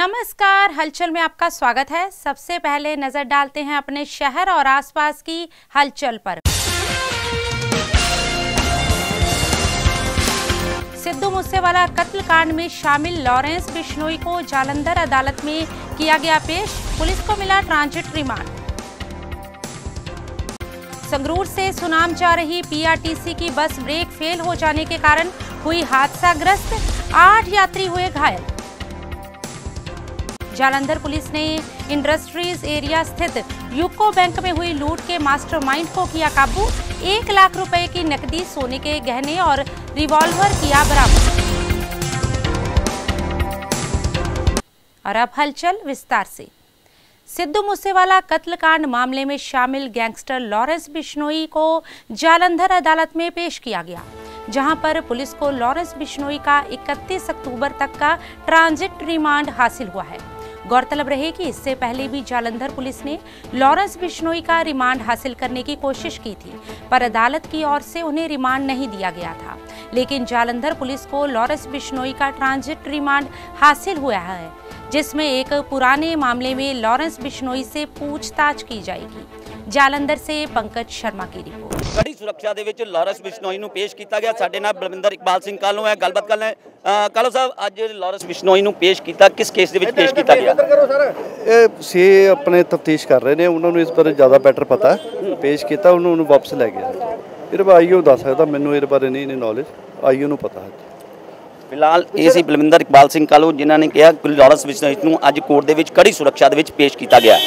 नमस्कार, हलचल में आपका स्वागत है। सबसे पहले नज़र डालते हैं अपने शहर और आसपास की हलचल पर। सिद्धू मूसेवाला कत्लकांड में शामिल लॉरेंस बिश्नोई को जालंधर अदालत में किया गया पेश, पुलिस को मिला ट्रांजिट रिमांड। संगरूर से सुनाम जा रही पीआरटीसी की बस ब्रेक फेल हो जाने के कारण हुई हादसाग्रस्त, आठ यात्री हुए घायल। जालंधर पुलिस ने इंडस्ट्रीज़ एरिया स्थित यूको बैंक में हुई लूट के मास्टरमाइंड को किया काबू। एक लाख रुपए की नकदी सोने के गहने और रिवॉल्वर किया बरामद। और अब हलचल विस्तार से। सिद्धू मूसेवाला कत्लकांड मामले में शामिल गैंगस्टर लॉरेंस बिश्नोई को जालंधर अदालत में पेश किया गया, जहाँ पर पुलिस को लॉरेंस बिश्नोई का 31 अक्टूबर तक का ट्रांजिट रिमांड हासिल हुआ है। गौरतलब रहे कि इससे पहले भी जालंधर पुलिस ने लॉरेंस बिश्नोई का रिमांड हासिल करने की कोशिश की थी, पर अदालत की ओर से उन्हें रिमांड नहीं दिया गया था। लेकिन जालंधर पुलिस को लॉरेंस बिश्नोई का ट्रांजिट रिमांड हासिल हुआ है, जिसमें एक पुराने मामले में लॉरेंस बिश्नोई से पूछताछ की जाएगी। ਜਾਲੰਧਰ ਸੇ ਪੰਕਜ ਸ਼ਰਮਾ ਕੀ ਰਿਪੋਰਟ ਕੜੀ ਸੁਰੱਖਿਆ ਦੇ ਵਿੱਚ ਲਾਰੈਂਸ ਬਿਸ਼ਨੋਈ ਨੂੰ ਪੇਸ਼ ਕੀਤਾ ਗਿਆ। ਸਾਡੇ ਨਾਲ ਬਲਵਿੰਦਰ ਇਕਬਾਲ ਸਿੰਘ ਕਾਲੋ ਹੈ ਗੱਲਬਾਤ ਕਰ ਲੈ ਕਾਲੋ ਸਾਹਿਬ ਅੱਜ ਲਾਰੈਂਸ ਬਿਸ਼ਨੋਈ ਨੂੰ ਪੇਸ਼ ਕੀਤਾ। ਕਿਸ ਕੇਸ ਦੇ ਵਿੱਚ ਪੇਸ਼ ਕੀਤਾ ਗਿਆ? ਇਹ ਸੀ ਆਪਣੇ ਤਫਤੀਸ਼ ਕਰ ਰਹੇ ਨੇ। ਉਹਨਾਂ ਨੂੰ ਇਸ ਬਾਰੇ ਜ਼ਿਆਦਾ ਬੈਟਰ ਪਤਾ ਪੇਸ਼ ਕੀਤਾ ਉਹਨਾਂ ਨੂੰ ਵਾਪਸ ਲੈ ਗਿਆ। ਇਹਦੇ ਬਾਰੇ ਆਈਓ ਦੱਸ ਸਕਦਾ ਮੈਨੂੰ ਇਹਦੇ ਬਾਰੇ ਨਹੀਂ ਨੌਲੇਜ ਆਈਓ ਨੂੰ ਪਤਾ ਹੈ। ਫਿਲਹਾਲ ਇਹ ਸੀ ਬਲਵਿੰਦਰ ਇਕਬਾਲ ਸਿੰਘ ਕਾਲੋ ਜਿਨ੍ਹਾਂ ਨੇ ਕਿਹਾ ਕਿ ਲਾਰੈਂਸ ਬਿਸ਼ਨੋਈ ਨੂੰ ਅੱਜ ਕੋਰਟ ਦੇ ਵਿੱਚ ਕੜੀ ਸੁਰੱਖਿਆ ਦੇ ਵਿੱਚ ਪੇਸ਼ ਕੀਤਾ ਗਿਆ।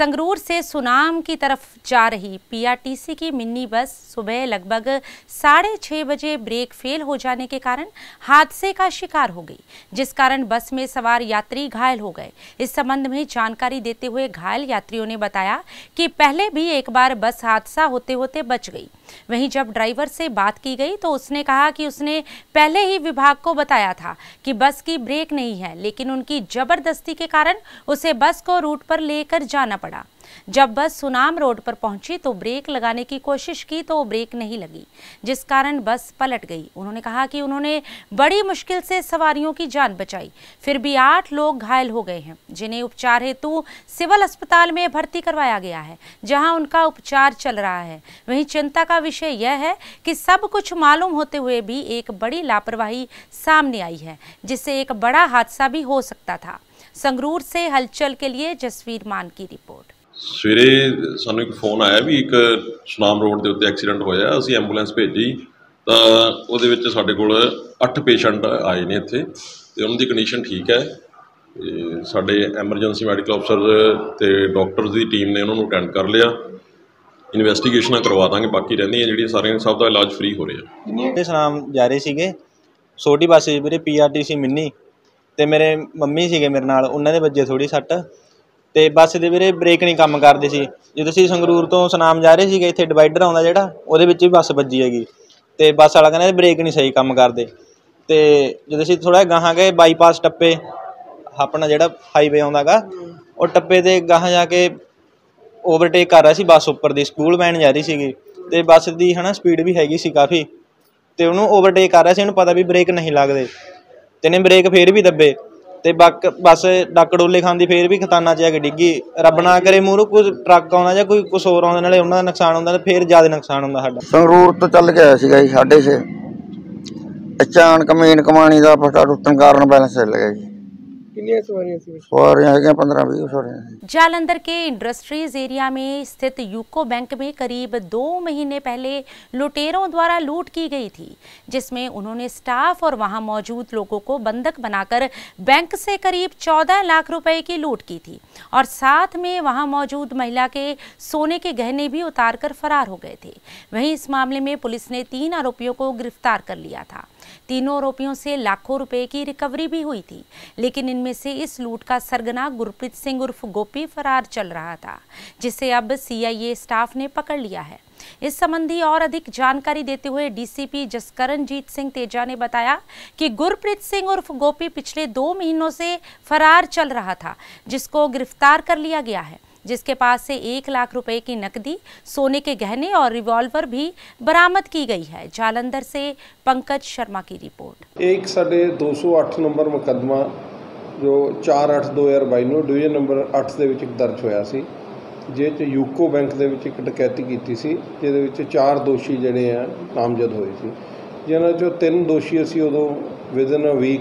संगरूर से सुनाम की तरफ़ जा रही पीआरटीसी की मिनी बस सुबह लगभग साढ़े छः बजे ब्रेक फेल हो जाने के कारण हादसे का शिकार हो गई, जिस कारण बस में सवार यात्री घायल हो गए। इस संबंध में जानकारी देते हुए घायल यात्रियों ने बताया कि पहले भी एक बार बस हादसा होते होते बच गई। वहीं जब ड्राइवर से बात की गई तो उसने कहा कि उसने पहले ही विभाग को बताया था कि बस की ब्रेक नहीं है, लेकिन उनकी ज़बरदस्ती के कारण उसे बस को रूट पर लेकर जाना पड़ा। जब बस सुनाम रोड पर पहुँची तो ब्रेक लगाने की कोशिश की तो ब्रेक नहीं लगी, जिस कारण बस पलट गई। उन्होंने कहा कि उन्होंने बड़ी मुश्किल से सवारियों की जान बचाई। फिर भी आठ लोग घायल हो गए हैं, जिन्हें उपचार हेतु सिविल अस्पताल में भर्ती करवाया गया है, जहाँ उनका उपचार चल रहा है। वहीं चिंता का विषय यह है कि सब कुछ मालूम होते हुए भी एक बड़ी लापरवाही सामने आई है, जिससे एक बड़ा हादसा भी हो सकता था। संगरूर से हलचल के लिए जसवीर मान की रिपोर्ट। ਸਵੇਰੇ ਸਾਨੂੰ ਇੱਕ ਫੋਨ ਆਇਆ ਵੀ ਇੱਕ ਸੁਨਾਮ ਰੋਡ ਦੇ ਉੱਤੇ ਐਕਸੀਡੈਂਟ ਹੋਇਆ, ਅਸੀਂ ਐਂਬੂਲੈਂਸ ਭੇਜੀ, ਤਾਂ ਉਹਦੇ ਵਿੱਚ ਸਾਡੇ ਕੋਲ 8 ਪੇਸ਼ੈਂਟ ਆਏ ਨੇ ਇੱਥੇ ਤੇ ਉਹਨਾਂ ਦੀ ਕੰਡੀਸ਼ਨ ਠੀਕ ਹੈ। ਤੇ ਸਾਡੇ ਐਮਰਜੈਂਸੀ ਮੈਡੀਕਲ ਅਫਸਰ ਤੇ ਡਾਕਟਰਸ ਦੀ ਟੀਮ ਨੇ ਉਹਨਾਂ ਨੂੰ ਅਟੈਂਡ ਕਰ ਲਿਆ। ਇਨਵੈਸਟੀਗੇਸ਼ਨਾਂ ਕਰਵਾ ਦਾਂਗੇ, ਬਾਕੀ ਰਹਿੰਦੀਆਂ ਜਿਹੜੀਆਂ ਸਾਰੀਆਂ, ਸਭ ਦਾ ਇਲਾਜ ਫ੍ਰੀ ਹੋ ਰਿਹਾ। ਤੇ ਸਨਾਮ ਜਾ ਰਹੇ ਸੀਗੇ? ਛੋਟੀ ਬੱਸ ਸੀ ਵੀਰੇ ਪੀਆਰਟੀਸੀ ਮਿੰਨੀ ਤੇ ਮੇਰੇ ਮੰਮੀ ਸੀਗੇ ਮੇਰੇ ਨਾਲ, ਉਹਨਾਂ ਦੇ ਵੱਜੇ ਥੋੜੀ ਸੱਟ। ਤੇ ਬੱਸ ਦੇ ਵੀਰੇ ਬ੍ਰੇਕ ਨਹੀਂ ਕੰਮ ਕਰਦੇ ਸੀ। ਜਦੋਂ ਅਸੀਂ ਸੰਗਰੂਰ ਤੋਂ ਸੁਨਾਮ ਜਾ ਰਹੇ ਸੀਗੇ, ਇੱਥੇ ਡਿਵਾਈਡਰ ਆਉਂਦਾ ਜਿਹੜਾ, ਉਹਦੇ ਵਿੱਚ ਵੀ ਬੱਸ ਵੱਜੀ ਹੈਗੀ। ਤੇ ਬੱਸ ਵਾਲਾ ਕਹਿੰਦਾ ਬ੍ਰੇਕ ਨਹੀਂ ਸਹੀ ਕੰਮ ਕਰਦੇ। ਤੇ ਜਦੋਂ ਅਸੀਂ ਥੋੜਾ ਗਾਹਾਂ ਗਏ ਬਾਈਪਾਸ ਟੱਪੇ, ਆਪਣਾ ਜਿਹੜਾ ਹਾਈਵੇ ਆਉਂਦਾਗਾ ਉਹ ਟੱਪੇ ਤੇ ਗਾਹਾਂ ਜਾ ਕੇ ਓਵਰਟੇਕ ਕਰ ਰਿਹਾ ਸੀ ਬੱਸ ਉੱਪਰ ਦੀ ਸਕੂਲ ਵੈਨ ਜਾ ਰਹੀ ਸੀਗੀ। ਤੇ ਬੱਸ ਦੀ ਹਨਾ ਸਪੀਡ ਵੀ ਹੈਗੀ ਸੀ ਕਾਫੀ। ਤੇ ਉਹਨੂੰ ਓਵਰਟੇਕ ਕਰ ਰਿਹਾ ਸੀ, ਉਹਨੂੰ ਪਤਾ ਵੀ ਬ੍ਰੇਕ ਨਹੀਂ ਲੱਗਦੇ। ਤੇ ਨੇ ਬ੍ਰੇਕ ਫੇਰ ਵੀ ਦੱਬੇ। ਤੇ ਬੱਕ ਬੱਸ ਡੱਕ ਡੋਲੇ ਖਾਂਦੀ ਫੇਰ ਵੀ ਖਤਾਨਾ ਚ ਜਾ ਕੇ ਡਿੱਗੀ। ਰੱਬ ਨਾ ਕਰੇ ਮੂਹਰੋਂ ਕੋਈ ਟਰੱਕ ਆਉਂਦਾ ਜਾਂ ਕੋਈ ਕੁਛ ਹੋਰ ਆਉਂਦੇ, ਨਾਲੇ ਉਹਨਾਂ ਦਾ ਨੁਕਸਾਨ ਹੁੰਦਾ ਤੇ ਫੇਰ ਜ਼ਿਆਦਾ ਨੁਕਸਾਨ ਹੁੰਦਾ ਸਾਡਾ। ਸੰਗਰੂਰ ਤੋਂ ਚੱਲ ਕੇ ਆਇਆ ਸੀਗਾ ਜੀ, ਸਾਢੇ ਛੇ। ਅਚਾਨਕ ਮੇਨ ਕਮਾਣੀ ਦਾ ਪਤਾ ਟੁੱਟਣ ਕਾਰਨ ਬੈਲੈਂਸ ਹਿੱਲ ਗਿਆ ਜੀ। और यहाँ पंद्रह बीस जालंधर के इंडस्ट्रीज़ एरिया में स्थित यूको बैंक में करीब दो महीने पहले लुटेरों द्वारा लूट की गई थी जिसमें उन्होंने स्टाफ और वहाँ मौजूद लोगों को बंधक बनाकर बैंक से करीब चौदह लाख रुपए की लूट की थी और साथ में वहाँ मौजूद महिला के सोने के गहने भी उतार कर फरार हो गए थे। वहीं इस मामले में पुलिस ने तीन आरोपियों को गिरफ़्तार कर लिया था। तीनों आरोपियों से लाखों रुपए की रिकवरी भी हुई थी लेकिन इनमें से इस लूट का सरगना गुरप्रीत सिंह उर्फ़ गोपी फरार चल रहा था, जिसे अब सीआईए स्टाफ ने पकड़ लिया है। इस संबंधी और अधिक जानकारी देते हुए डीसीपी जसकरणजीत सिंह तेजा ने बताया कि गुरप्रीत सिंह उर्फ़ गोपी पिछले दो महीनों से फरार चल रहा था, जिसको गिरफ़्तार कर लिया गया है, जिसके पास से एक लाख रुपए की नकदी, सोने के गहने और रिवॉल्वर भी बरामद की गई है। जालंधर से पंकज शर्मा की रिपोर्ट। एक साढ़े दो सौ आठ नंबर मुकदमा ਜੋ 4/8/2022 ਨੂੰ ਡਿਵੀਜ਼ਨ ਨੰਬਰ 8 ਦੇ ਵਿੱਚ ਇੱਕ ਦਰਜ ਹੋਇਆ ਸੀ ਜਿਹ 'ਚ ਯੂਕੋ ਬੈਂਕ ਦੇ ਵਿੱਚ ਇੱਕ ਡਕੈਤੀ ਕੀਤੀ ਸੀ, ਜਿਹਦੇ ਵਿੱਚ ਚਾਰ ਦੋਸ਼ੀ ਜਿਹੜੇ ਆ ਨਾਮਜ਼ਦ ਹੋਏ ਸੀ। ਜਿਨ੍ਹਾਂ 'ਚੋਂ ਤਿੰਨ ਦੋਸ਼ੀ ਅਸੀਂ ਉਦੋਂ ਵਿਦਨ ਅ ਵੀਕ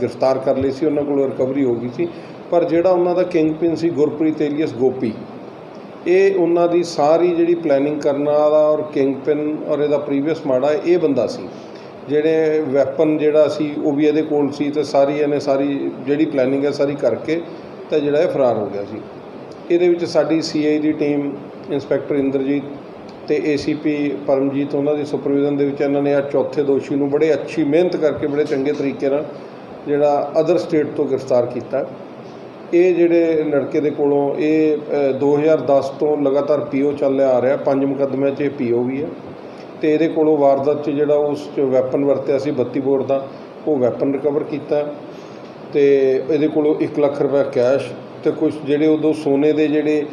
ਗ੍ਰਿਫਤਾਰ ਕਰ ਲਈ ਸੀ, ਉਹਨਾਂ ਕੋਲੋਂ ਰਿਕਵਰੀ ਹੋ ਗਈ ਸੀ। ਪਰ ਜਿਹੜਾ ਉਹਨਾਂ ਦਾ ਕਿੰਗ ਪਿਨ ਸੀ ਗੁਰਪ੍ਰੀਤ ਏਲੀਅਸ ਗੋਪੀ, ਇਹ ਉਹਨਾਂ ਦੀ ਸਾਰੀ ਜਿਹੜੀ ਪਲੈਨਿੰਗ ਕਰਨ ਵਾਲਾ ਔਰ ਕਿੰਗ ਪਿਨ ਔਰ ਇਹਦਾ ਪ੍ਰੀਵੀਅਸ ਮਾੜਾ, ਇਹ ਬੰਦਾ ਸੀ। ਜਿਹੜੇ ਵੈਪਨ ਜਿਹੜਾ ਸੀ ਉਹ ਵੀ ਇਹਦੇ ਕੋਲ ਸੀ ਤੇ ਸਾਰੀ ਇਹਨੇ ਸਾਰੀ ਜਿਹੜੀ ਪਲੈਨਿੰਗ ਹੈ ਸਾਰੀ ਕਰਕੇ ਤਾਂ ਜਿਹੜਾ ਇਹ ਫਰਾਰ ਹੋ ਗਿਆ ਸੀ। ਇਹਦੇ ਵਿੱਚ ਸਾਡੀ ਸੀਆਈ ਦੀ ਟੀਮ ਇੰਸਪੈਕਟਰ ਇੰਦਰਜੀਤ ਤੇ ਏਸੀਪੀ ਪਰਮਜੀਤ ਉਹਨਾਂ ਦੀ ਸੁਪਰਵਿਜ਼ਨ ਦੇ ਵਿੱਚ ਇਹਨਾਂ ਨੇ ਆ ਚੌਥੇ ਦੋਸ਼ੀ ਨੂੰ ਬੜੇ ਅੱਛੀ ਮਿਹਨਤ ਕਰਕੇ ਬੜੇ ਚੰਗੇ ਤਰੀਕੇ ਨਾਲ ਜਿਹੜਾ ਅਦਰ ਸਟੇਟ ਤੋਂ ਗ੍ਰਿਫਤਾਰ ਕੀਤਾ। ਇਹ ਜਿਹੜੇ ਲੜਕੇ ਦੇ ਕੋਲੋਂ ਇਹ ਅ, 2010 ਤੋਂ ਲਗਾਤਾਰ ਪੀਓ ਚੱਲਿਆ ਆ ਰਿਹਾ ਪੰਜ ਮੁਕੱਦਮਿਆਂ 'ਚ ਇਹ ਪੀਓ ਵੀ ਹੈ। ਤੇ ਇਹਦੇ ਕੋਲੋਂ ਵਾਰਦਾਤ 'ਚ ਜਿਹੜਾ ਉਸ 'ਚ ਵੈਪਨ ਵਰਤਿਆ ਸੀ 32 ਬੋਰ ਦਾ, ਉਹ ਵੈਪਨ ਰਿਕਵਰ ਕੀਤਾ ਤੇ ਇਹਦੇ ਕੋਲੋਂ 1 ਲੱਖ ਰੁਪਏ ਕੈਸ਼ ਤੇ ਕੁਝ ਜਿਹੜੇ ਉਦੋਂ ਸੋਨੇ ਦੇ ਜਿਹੜੇ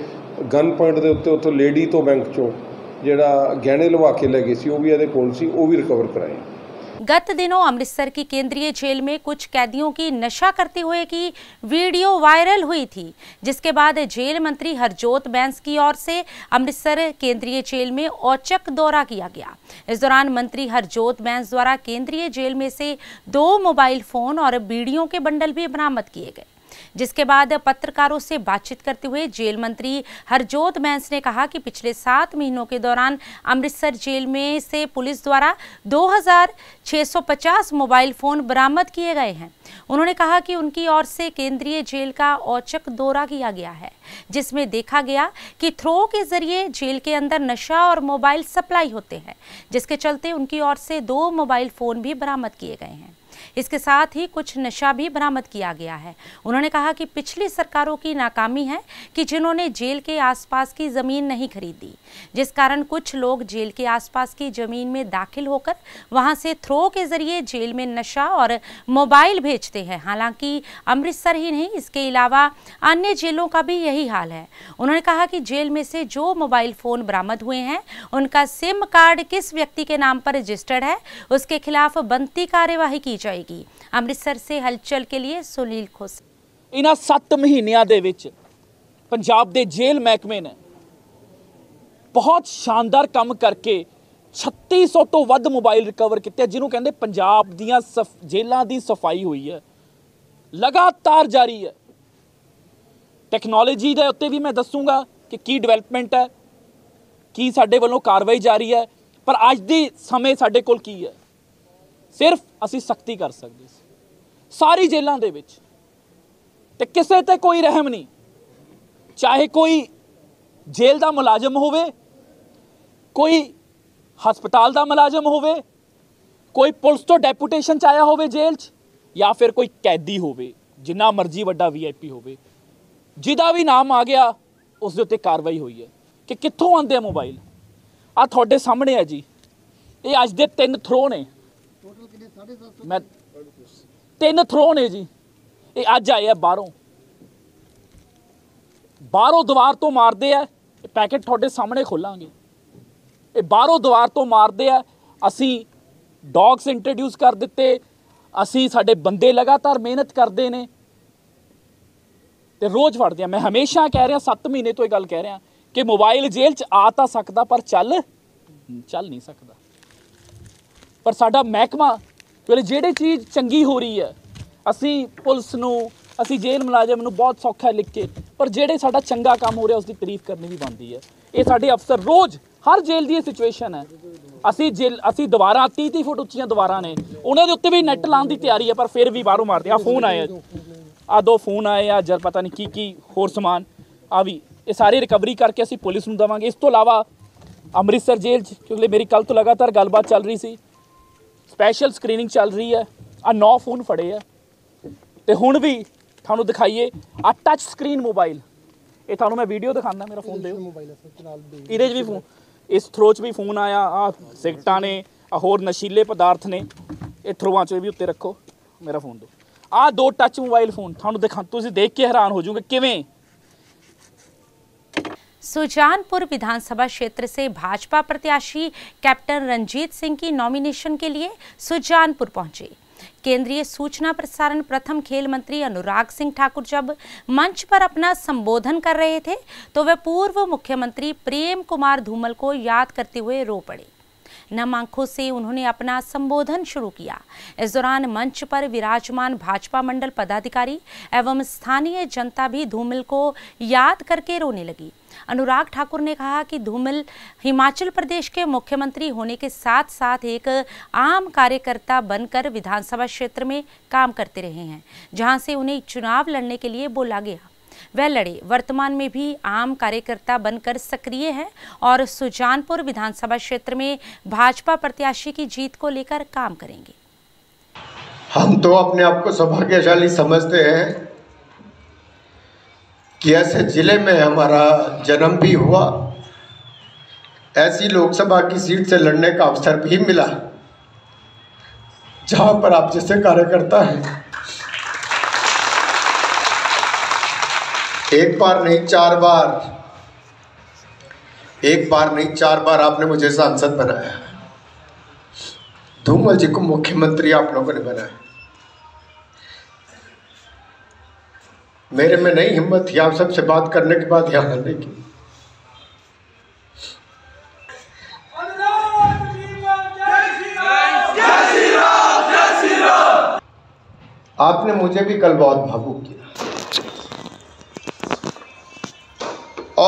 ਗਨ ਪੁਆਇੰਟ ਦੇ ਉੱਤੇ ਉੱਥੋਂ ਲੇਡੀ ਤੋਂ ਬੈਂਕ 'ਚੋਂ ਜਿਹੜਾ ਗਹਿਣੇ ਲਵਾ ਕੇ ਲੈ ਗਏ ਸੀ, ਉਹ ਵੀ ਇਹਦੇ ਕੋਲ ਸੀ, ਉਹ ਵੀ ਰਿਕਵਰ ਕਰਾਏ। गत दिनों अमृतसर की केंद्रीय जेल में कुछ कैदियों की नशा करते हुए की वीडियो वायरल हुई थी, जिसके बाद जेल मंत्री हरजोत बैंस की ओर से अमृतसर केंद्रीय जेल में औचक दौरा किया गया। इस दौरान मंत्री हरजोत बैंस द्वारा केंद्रीय जेल में से दो मोबाइल फ़ोन और बीड़ियों के बंडल भी बरामद किए गए। जिसके बाद पत्रकारों से बातचीत करते हुए जेल मंत्री हरजोत बैंस ने कहा कि पिछले सात महीनों के दौरान अमृतसर जेल में से पुलिस द्वारा 2650 मोबाइल फ़ोन बरामद किए गए हैं। उन्होंने कहा कि उनकी ओर से केंद्रीय जेल का औचक दौरा किया गया है, जिसमें देखा गया कि थ्रो के ज़रिए जेल के अंदर नशा और मोबाइल सप्लाई होते हैं, जिसके चलते उनकी ओर से दो मोबाइल फ़ोन भी बरामद किए गए हैं। इसके साथ ही कुछ नशा भी बरामद किया गया है। उन्होंने कहा कि पिछली सरकारों की नाकामी है कि जिन्होंने जेल के आसपास की ज़मीन नहीं खरीदी, जिस कारण कुछ लोग जेल के आसपास की ज़मीन में दाखिल होकर वहाँ से थ्रो के ज़रिए जेल में नशा और मोबाइल भेजते हैं। हालाँकि अमृतसर ही नहीं, इसके अलावा अन्य जेलों का भी यही हाल है। उन्होंने कहा कि जेल में से जो मोबाइल फ़ोन बरामद हुए हैं, उनका सिम कार्ड किस व्यक्ति के नाम पर रजिस्टर्ड है, उसके खिलाफ बनती कार्यवाही की जाएगी। ਅੰਮ੍ਰਿਤਸਰ ਸੇ ਹਲਚਲ ਕੇ ਲਈ ਸੁਨੀਲ ਖੋਸ ਇਹਨਾਂ 7 ਮਹੀਨਿਆਂ ਦੇ ਵਿੱਚ ਪੰਜਾਬ ਦੇ ਜੇਲ੍ਹ ਮਹਿਕਮੇ ਨੇ ਬਹੁਤ ਸ਼ਾਨਦਾਰ ਕੰਮ ਕਰਕੇ 3600 ਤੋਂ ਵੱਧ ਮੋਬਾਈਲ ਰਿਕਵਰ ਕੀਤੇ ਜਿਹਨੂੰ ਕਹਿੰਦੇ ਪੰਜਾਬ ਦੀਆਂ ਸਫ- ਜੇਲ੍ਹਾਂ ਦੀ ਸਫ਼ਾਈ ਹੋਈ ਹੈ। ਲਗਾਤਾਰ ਜਾਰੀ ਹੈ। ਟੈਕਨੋਲੋਜੀ ਦੇ ਉੱਤੇ ਵੀ ਮੈਂ ਦੱਸੂਗਾ ਕਿ ਕੀ ਡਿਵੈਲਪਮੈਂਟ ਹੈ, ਕੀ ਸਾਡੇ ਵੱਲੋਂ ਕਾਰਵਾਈ ਜਾਰੀ ਹੈ, ਪਰ ਅੱਜ ਦੇ ਸਮੇਂ ਸਾਡੇ ਕੋਲ ਕੀ ਹੈ? ਸਿਰਫ ਅਸੀਂ ਸਖਤੀ ਕਰ ਸਕਦੇ ਸੀ। ਸਾਰੀ ਜੇਲ੍ਹਾਂ ਦੇ ਵਿੱਚ ਤੇ ਕਿਸੇ ਤੇ ਕੋਈ ਰਹਿਮ ਨਹੀਂ। ਚਾਹੇ ਕੋਈ ਜੇਲ੍ਹ ਦਾ ਮੁਲਾਜ਼ਮ ਹੋਵੇ, ਕੋਈ ਹਸਪਤਾਲ ਦਾ ਮੁਲਾਜ਼ਮ ਹੋਵੇ, ਕੋਈ ਪੁਲਿਸ ਤੋਂ ਡੈਪੂਟੇਸ਼ਨ ਚ ਆਇਆ ਹੋਵੇ ਜੇਲ੍ਹ 'ਚ, ਜਾਂ ਫਿਰ ਕੋਈ ਕੈਦੀ ਹੋਵੇ, ਜਿੰਨਾ ਮਰਜ਼ੀ ਵੱਡਾ ਵੀਆਈਪੀ ਹੋਵੇ। ਜਿਹਦਾ ਵੀ ਨਾਮ ਆ ਗਿਆ ਉਸ ਦੇ ਉੱਤੇ ਕਾਰਵਾਈ ਹੋਈ ਹੈ। ਕਿ ਕਿੱਥੋਂ ਆਉਂਦੇ ਆ ਮੋਬਾਈਲ? ਆ ਤੁਹਾਡੇ ਸਾਹਮਣੇ ਹੈ ਜੀ। ਇਹ ਅੱਜ ਦੇ ਤਿੰਨ ਥਰੋ ਨੇ। ਮੈਂ ਤਿੰਨ ਥਰੋ ਨੇ ਜੀ। ਇਹ ਅੱਜ ਆਏ ਆ ਬਾਹਰੋਂ। ਬਾਹਰੋਂ ਦੀਵਾਰ ਤੋਂ ਮਾਰਦੇ ਆ ਇਹ ਪੈਕੇਟ ਤੁਹਾਡੇ ਸਾਹਮਣੇ ਖੋਲਾਂਗੇ। ਇਹ ਬਾਹਰੋਂ ਦੀਵਾਰ ਤੋਂ ਮਾਰਦੇ ਆ ਅਸੀਂ ਡੌਗਸ ਇੰਟਰੋਡਿਊਸ ਕਰ ਦਿੱਤੇ ਅਸੀਂ ਸਾਡੇ ਬੰਦੇ ਲਗਾਤਾਰ ਮਿਹਨਤ ਕਰਦੇ ਨੇ। ਤੇ ਰੋਜ਼ ਫੜਦੇ ਆ। ਮੈਂ ਹਮੇਸ਼ਾ ਕਹਿ ਰਿਹਾ 7 ਮਹੀਨੇ ਤੋਂ ਇਹ ਗੱਲ ਕਹਿ ਰਿਹਾ ਕਿ ਮੋਬਾਈਲ ਜੇਲ੍ਹ 'ਚ ਆ ਤਾਂ ਸਕਦਾ ਪਰ ਚੱਲ ਚੱਲ ਨਹੀਂ ਸਕਦਾ। ਪਰ ਸਾਡਾ ਮਹਿਕਮਾ ਵੇਲੇ ਜਿਹੜੀ ਚੀਜ਼ ਚੰਗੀ ਹੋ ਰਹੀ ਹੈ, ਅਸੀਂ ਪੁਲਿਸ ਨੂੰ, ਅਸੀਂ ਜੇਲ੍ਹ ਮੁਲਾਜ਼ਮ ਨੂੰ ਬਹੁਤ ਸੌਖਾ ਲਿਖ ਕੇ, ਪਰ ਜਿਹੜੇ ਸਾਡਾ ਚੰਗਾ ਕੰਮ ਹੋ ਰਿਹਾ ਉਸ ਦੀ ਤਾਰੀਫ ਕਰਨੀ ਵੀ ਬਣਦੀ ਹੈ। ਇਹ ਸਾਡੇ ਅਫਸਰ ਰੋਜ਼, ਹਰ ਜੇਲ੍ਹ ਦੀ ਇਹ ਸਿਚੁਏਸ਼ਨ ਹੈ। ਅਸੀਂ ਜੇਲ ਅਸੀਂ ਦੁਬਾਰਾ 30 30 ਫੁੱਟ ਉੱਚੀਆਂ ਦੁਬਾਰਾ ਨੇ। ਉਹਨਾਂ ਦੇ ਉੱਤੇ ਵੀ ਨੈਟ ਲਾਉਣ ਦੀ ਤਿਆਰੀ ਹੈ, ਪਰ ਫਿਰ ਵੀ ਬਾਹਰੋਂ ਮਾਰਦੇ ਆ। ਫੋਨ ਆਏ ਆ। ਦੋ ਫੋਨ ਆਏ ਆ ਜਰ ਪਤਾ ਨਹੀਂ ਕੀ ਕੀ ਹੋਰ ਸਮਾਨ। ਆ ਵੀ, ਇਹ ਸਾਰੇ ਰਿਕਵਰੀ ਕਰਕੇ ਅਸੀਂ ਪੁਲਿਸ ਨੂੰ ਦਵਾਂਗੇ। ਇਸ ਤੋਂ ਇਲਾਵਾ ਅੰਮ੍ਰਿਤਸਰ ਜੇਲ੍ਹ 'ਚ, ਕਿਉਂਕਿ ਮੇਰੀ ਕੱਲ ਤੋਂ ਲਗਾਤਾਰ ਗੱਲਬਾਤ ਚੱਲ ਰਹੀ ਸੀ। ਸਪੈਸ਼ਲ ਸਕਰੀਨਿੰਗ ਚੱਲ ਰਹੀ ਹੈ। ਆ 9 ਫੋਨ ਫੜੇ ਆ। ਤੇ ਹੁਣ ਵੀ ਤੁਹਾਨੂੰ ਦਿਖਾਈਏ ਆ ਟੱਚ ਸਕਰੀਨ ਮੋਬਾਈਲ ਇਹ ਤੁਹਾਨੂੰ ਮੈਂ ਵੀਡੀਓ ਦਿਖਾਉਂਦਾ ਮੇਰਾ ਫੋਨ ਦਿਓ। ਇਹਦੇ 'ਚ ਵੀ ਫੋਨ ਇਸ ਥਰੋ 'ਚ ਵੀ ਫੋਨ ਆਇਆ ਆ ਸਿਗਟਾਂ ਨੇ ਆ ਹੋਰ ਨਸ਼ੀਲੇ ਪਦਾਰਥ ਨੇ। ਇਹ ਥਰੋਆਂ 'ਚ ਵੀ ਉੱਤੇ ਰੱਖੋ ਮੇਰਾ ਫੋਨ ਦਿਓ। ਆ ਦੋ ਟੱਚ ਮੋਬਾਈਲ ਫੋਨ ਤੁਹਾਨੂੰ ਦਿਖਾ ਤੁਸੀਂ ਦੇਖ ਕੇ ਹੈਰਾਨ ਹੋ ਜਾਓਗੇ ਕਿਵੇਂ? सुजानपुर विधानसभा क्षेत्र से भाजपा प्रत्याशी कैप्टन रंजीत सिंह की नॉमिनेशन के लिए सुजानपुर पहुँचे। केंद्रीय सूचना प्रसारण प्रथम खेल मंत्री अनुराग सिंह ठाकुर जब मंच पर अपना संबोधन कर रहे थे तो वे पूर्व मुख्यमंत्री प्रेम कुमार धूमल को याद करते हुए रो पड़े। नम आँखों से उन्होंने अपना संबोधन शुरू किया। इस दौरान मंच पर विराजमान भाजपा मंडल पदाधिकारी एवं स्थानीय जनता भी धूमिल को याद करके रोने लगी। अनुराग ठाकुर ने कहा कि धूमिल हिमाचल प्रदेश के मुख्यमंत्री होने के साथ साथ एक आम कार्यकर्ता बनकर विधानसभा क्षेत्र में काम करते रहे हैं, जहाँ से उन्हें चुनाव लड़ने के लिए बोला गया। वह लड़े। वर्तमान में भी आम कार्यकर्ता बनकर सक्रिय हैं और सुजानपुर विधानसभा क्षेत्र में भाजपा प्रत्याशी की जीत को लेकर काम करेंगे। हम तो अपने आप को सौभाग्यशाली समझते हैं कि ऐसे ज़िले में हमारा जन्म भी हुआ, ऐसी लोकसभा की सीट से लड़ने का अवसर भी मिला, जहाँ पर आप जैसे कार्यकर्ता हैं एक बार नहीं, चार बार। एक बार नहीं, चार बार आपने मुझे सांसद बनाया। धूमल जी को मुख्यमंत्री आप लोगों ने बनाया। मेरे में नहीं हिम्मत थी, आप सबसे बात करने के बाद यहाँ आने की। आपने मुझे भी कल बहुत भावुक किया।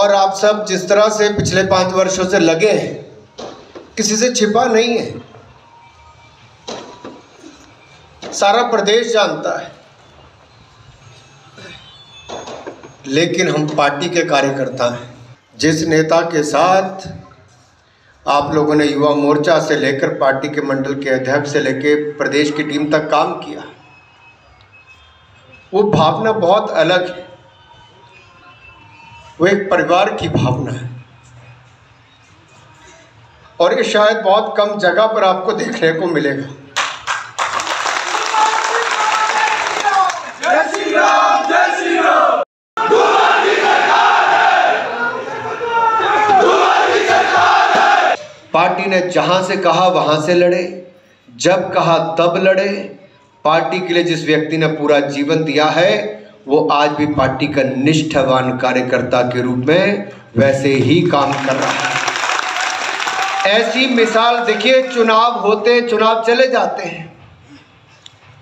और आप सब जिस तरह से पिछले पाँच वर्षों से लगे हैं, किसी से छिपा नहीं है। सारा प्रदेश जानता है। लेकिन हम पार्टी के कार्यकर्ता हैं। जिस नेता के साथ आप लोगों ने युवा मोर्चा से लेकर पार्टी के मंडल के अध्यक्ष से लेकर प्रदेश की टीम तक काम किया, वो भावना बहुत अलग है। वो एक परिवार की भावना है। और ये शायद बहुत कम जगह पर आपको देखने को मिलेगा। पार्टी ने जहाँ से कहा, वहाँ से लड़े। जब कहा, तब लड़े। पार्टी के लिए जिस व्यक्ति ने पूरा जीवन दिया है वो आज भी पार्टी का निष्ठावान कार्यकर्ता के रूप में वैसे ही काम कर रहा है। ऐसी मिसाल देखिए, चुनाव होते, चुनाव चले जाते हैं।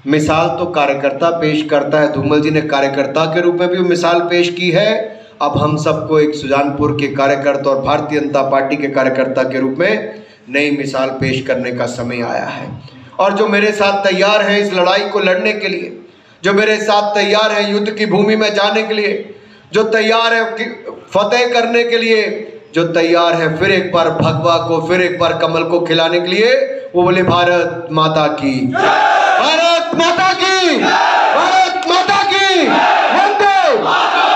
मिसाल तो कार्यकर्ता पेश करता है। धूमल जी ने कार्यकर्ता के रूप में भी मिसाल पेश की है। अब हम सबको एक सुजानपुर के कार्यकर्ता और भारतीय जनता पार्टी के कार्यकर्ता के रूप में नई मिसाल पेश करने का समय आया है। और जो मेरे साथ तैयार हैं इस लड़ाई को लड़ने के लिए जो मेरे साथ तैयार है युद्ध की भूमि में जाने के लिए, जो तैयार है फतेह करने के लिए, जो तैयार है फिर एक बार भगवा को, फिर एक बार कमल को खिलाने के लिए, वो बोले, भारत माता की। भारत माता की! भारत माता की! वंदे!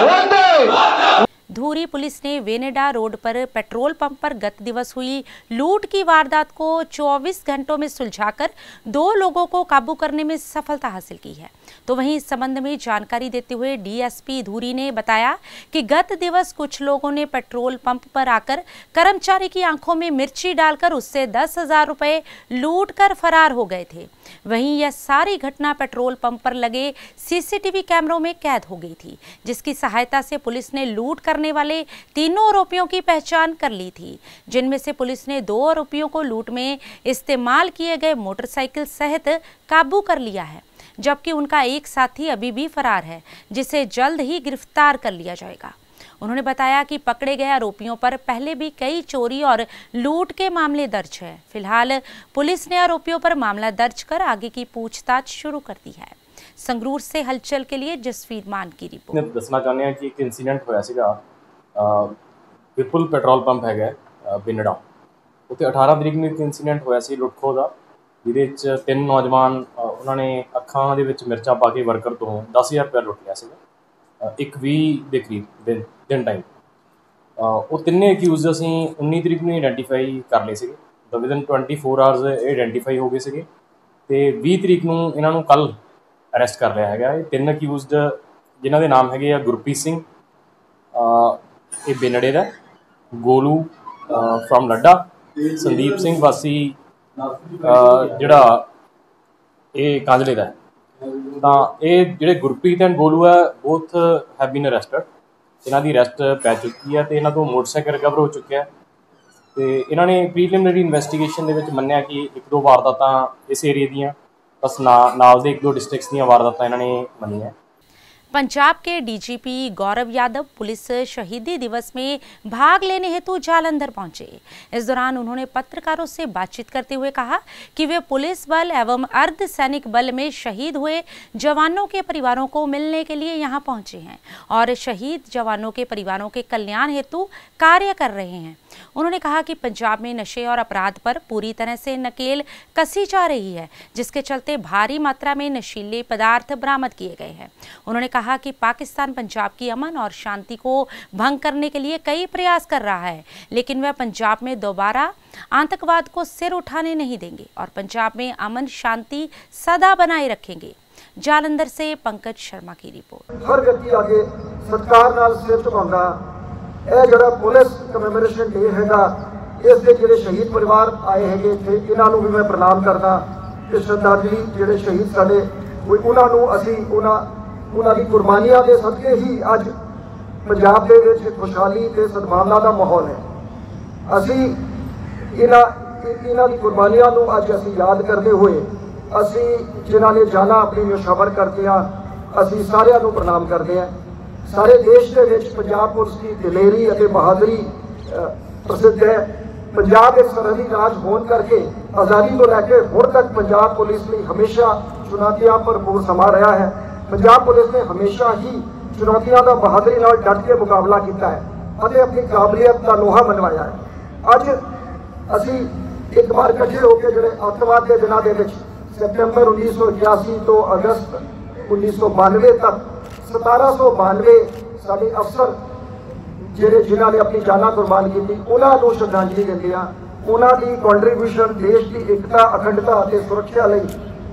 वंदे! धूरी पुलिस ने वेनेडा रोड पर पेट्रोल पंप पर गत दिवस हुई लूट की वारदात को 24 घंटों में सुलझाकर दो लोगों को काबू करने में सफलता हासिल की है। तो वहीं इस संबंध में जानकारी देते हुए डीएसपी धूरी ने बताया कि गत दिवस कुछ लोगों ने पेट्रोल पंप पर आकर कर्मचारी की आँखों में मिर्ची डालकर उससे दस हज़ार रुपए लूट कर फरार हो गए थे। वहीं यह सारी घटना पेट्रोल पंप पर लगे सीसीटीवी कैमरों में कैद हो गई थी, जिसकी सहायता से पुलिस ने लूट करने वाले तीनों आरोपियों की पहचान कर ली थी, जिनमें से पुलिस ने दो आरोपियों को लूट में इस्तेमाल किए गए मोटरसाइकिल सहित काबू कर लिया है। जबकि उनका एक साथी अभी भी फरार है जिसे जल्द ही गिरफ्तार कर लिया जाएगा उन्होंने बताया कि पकड़े गए आरोपियों पर पहले भी कई चोरी और लूट के मामले दर्ज है फिलहाल पुलिस ने आरोपियों पर मामला दर्ज कर आगे की पूछताछ शुरू कर दी है ਸੰਗਰੂਰ ਸੇ ਹਲਚਲ ਕੇ ਲਈ ਜਸਵੀਰ ਮਾਨ ਕੀ ਰਿਪੋਰਟ ਦੱਸਣਾ ਚਾਹੁੰਦੇ ਹਾਂ ਕਿ ਇੱਕ ਇਨਸੀਡੈਂਟ ਹੋਇਆ ਸੀਗਾ ਵਿਪੁਲ ਪੈਟਰੋਲ ਪੰਪ ਹੈਗਾ ਬਿਨੜਾ ਉੱਥੇ 18 ਤਰੀਕ ਨੂੰ ਇੱਕ ਇਨਸੀਡੈਂਟ ਹੋਇਆ ਸੀ ਲੁੱਟਖੋ ਦਾ ਜਿਹਦੇ 'ਚ ਤਿੰਨ ਨੌਜਵਾਨ ਉਹਨਾਂ ਨੇ ਅੱਖਾਂ ਦੇ ਵਿੱਚ ਮਿਰਚਾਂ ਪਾ ਕੇ ਵਰਕਰ ਤੋਂ 10000 ਰੁਪਏ ਲੁੱਟ ਲਿਆ ਸੀਗਾ ਇੱਕ 20 ਦੇ ਕਰੀਬ ਦਿਨ ਦਿਨ ਟਾਈਮ ਉਹ ਤਿੰਨੇ ਅਕਿਊਜ਼ ਅਸੀਂ 19 ਤਰੀਕ ਨੂੰ ਆਇਡੈਂਟੀਫਾਈ ਕਰ ਲਏ ਸੀਗੇ। ਤਾਂ ਵਿਦਨ 24 ਆਵਰਸ ਇਹ ਆਇਡੈਂਟੀਫਾਈ ਹੋ ਗਏ ਸੀਗੇ। ਤੇ 20 ਤਰੀਕ ਨੂੰ ਇਹਨਾਂ ਨੂੰ ਕੱਲ ਅਰੈਸਟ ਕਰ ਲਿਆ ਹੈਗਾ ਇਹ ਤਿੰਨ ਅਕਿਊਜ਼ਡ ਜਿਨ੍ਹਾਂ ਦੇ ਨਾਮ ਹੈਗੇ ਆ ਗੁਰਪ੍ਰੀਤ ਸਿੰਘ ਇਹ ਬੇਨੜੇ ਦਾ, ਗੋਲੂ ਫਰਮ ਲੱਡਾ, ਸੰਦੀਪ ਸਿੰਘ ਵਾਸੀ ਜਿਹੜਾ ਇਹ ਕਾਂਜਲੇ ਦਾ ਤਾਂ ਇਹ ਜਿਹੜੇ ਗੁਰਪ੍ਰੀਤ ਐਂਡ ਗੋਲੂ ਹੈ ਬੋਥ ਹੈਵ ਬੀਨ ਅਰੈਸਟਡ ਇਹਨਾਂ ਦੀ ਅਰੈਸਟ ਪੈ ਚੁੱਕੀ ਹੈ ਤੇ ਇਹਨਾਂ ਤੋਂ ਮੋਟਰਸਾਈਕਲ ਰਿਕਵਰ ਹੋ ਚੁੱਕਿਆ ਹੈ। ਤੇ ਇਹਨਾਂ ਨੇ ਪ੍ਰੀਲਿਮਿਨਰੀ ਇਨਵੈਸਟੀਗੇਸ਼ਨ ਦੇ ਵਿੱਚ ਮੰਨਿਆ ਕਿ ਇੱਕ ਦੋ ਵਾਰਦਾਤਾਂ ਇਸ ਏਰੀਆ ਦੀਆਂ, ਬਸ ਨਾਲ ਦੇ ਇੱਕ ਦੋ ਡਿਸਟ੍ਰਿਕਟਸ ਦੀਆਂ ਵਾਰਦਾਤਾਂ ਇਹਨਾਂ ਨੇ ਮੰਨੀਆਂ पंजाब के डीजीपी गौरव यादव पुलिस शहीदी दिवस में भाग लेने हेतु जालंधर पहुँचे। इस दौरान उन्होंने पत्रकारों से बातचीत करते हुए कहा कि वे पुलिस बल एवं अर्ध सैनिक बल में शहीद हुए जवानों के परिवारों को मिलने के लिए यहाँ पहुँचे हैं और शहीद जवानों के परिवारों के कल्याण हेतु कार्य कर रहे हैं। उन्होंने कहा कि पंजाब में नशे और अपराध पर पूरी तरह से नकेल कसी जा रही है, जिसके चलते भारी मात्रा में नशीले पदार्थ बरामद किए गए हैं। उन्होंने कहा कि पाकिस्तान पंजाब की अमन और शांति को भंग करने के लिए कई प्रयास कर रहा है, लेकिन वह पंजाब में दोबारा आतंकवाद को सिर उठाने नहीं देंगे और पंजाब में अमन शांति सदा बनाए रखेंगे। जालंधर से पंकज शर्मा की रिपोर्ट। हर गति आगे सरकार नाल सिर झुकाਉਂਦਾ ਇਹ ਜਿਹੜਾ ਪੁਲਿਸ ਕਮੈਮੋਰੇਸ਼ਨ ਡੇ ਹੈਗਾ, ਇਸ ਦੇ ਜਿਹੜੇ ਸ਼ਹੀਦ ਪਰਿਵਾਰ ਆਏ ਹੈਗੇ ਇੱਥੇ, ਇਹਨਾਂ ਨੂੰ ਵੀ ਮੈਂ ਪ੍ਰਣਾਮ ਕਰਦਾ ਤੇ ਸ਼ਰਧਾਂਜਲੀ ਜਿਹੜੇ ਸ਼ਹੀਦ ਸਾਡੇ ਕੋਈ ਉਹਨਾਂ ਨੂੰ ਅਸੀਂ ਉਹਨਾਂ ਉਹਨਾਂ ਦੀ ਕੁਰਬਾਨੀਆਂ ਦੇ ਸਦਕੇ ਹੀ ਅੱਜ ਪੰਜਾਬ ਦੇ ਵਿੱਚ ਖੁਸ਼ਹਾਲੀ ਤੇ ਸਦਭਾਵਨਾ ਦਾ ਮਾਹੌਲ ਹੈ। ਅਸੀਂ ਇਹਨਾਂ ਇਹਨਾਂ ਦੀ ਕੁਰਬਾਨੀਆਂ ਨੂੰ ਅੱਜ ਅਸੀਂ ਯਾਦ ਕਰਦੇ ਹੋਏ, ਅਸੀਂ ਜਿਨ੍ਹਾਂ ਨੇ ਜਾਨਾਂ ਆਪਣੀ ਨਿਸ਼ਾਵਰ ਕਰਤੀਆਂ, ਅਸੀਂ ਸਾਰਿਆਂ ਨੂੰ ਪ੍ਰਣਾਮ ਕਰਦੇ ਹਾਂ। ਸਾਰੇ ਦੇਸ਼ ਦੇ ਵਿੱਚ ਪੰਜਾਬ ਪੁਲਿਸ ਦੀ ਦਲੇਰੀ ਅਤੇ ਬਹਾਦਰੀ ਅ, ਪ੍ਰਸਿੱਧ ਹੈ ਪੰਜਾਬ ਇੱਕ ਸਰਹੱਦੀ ਰਾਜ ਹੋਣ ਕਰਕੇ ਆਜ਼ਾਦੀ ਤੋਂ ਲੈ ਕੇ ਹੁਣ ਤੱਕ ਪੰਜਾਬ ਪੁਲਿਸ ਲਈ ਹਮੇਸ਼ਾ ਚੁਣੌਤੀਆਂ ਭਰਪੂਰ ਸਮਾਂ ਰਿਹਾ ਹੈ ਪੰਜਾਬ ਪੁਲਿਸ ਨੇ ਹਮੇਸ਼ਾ ਹੀ ਚੁਣੌਤੀਆਂ ਦਾ ਬਹਾਦਰੀ ਨਾਲ ਡਟ ਕੇ ਮੁਕਾਬਲਾ ਕੀਤਾ ਹੈ ਅਤੇ ਆਪਣੀ ਕਾਬਲੀਅਤ ਦਾ ਲੋਹਾ ਮਨਵਾਇਆ ਹੈ ਅੱਜ ਅਸੀਂ ਇੱਕ ਵਾਰ ਇਕੱਠੇ ਹੋ ਕੇ ਜਿਹੜੇ ਅੱਤਵਾਦ ਦੇ ਦਿਨਾਂ ਦੇ ਵਿੱਚ ਸਤੰਬਰ 1981 ਤੋਂ ਅਗਸਤ 1992 ਤੱਕ 1792 ਸਾਡੇ ਅਫਸਰ ਜਿਹੜੇ ਜਿਨ੍ਹਾਂ ਨੇ ਆਪਣੀ ਜਾਨਾਂ ਕੁਰਬਾਨ ਕੀਤੀ, ਉਹਨਾਂ ਨੂੰ ਸ਼ਰਧਾਂਜਲੀ ਦਿੰਦੇ ਆ ਉਹਨਾਂ ਦੀ ਕੰਟਰੀਬਿਊਸ਼ਨ ਦੇਸ਼ ਦੀ ਏਕਤਾ, ਅਖੰਡਤਾ ਅਤੇ ਸੁਰੱਖਿਆ ਲਈ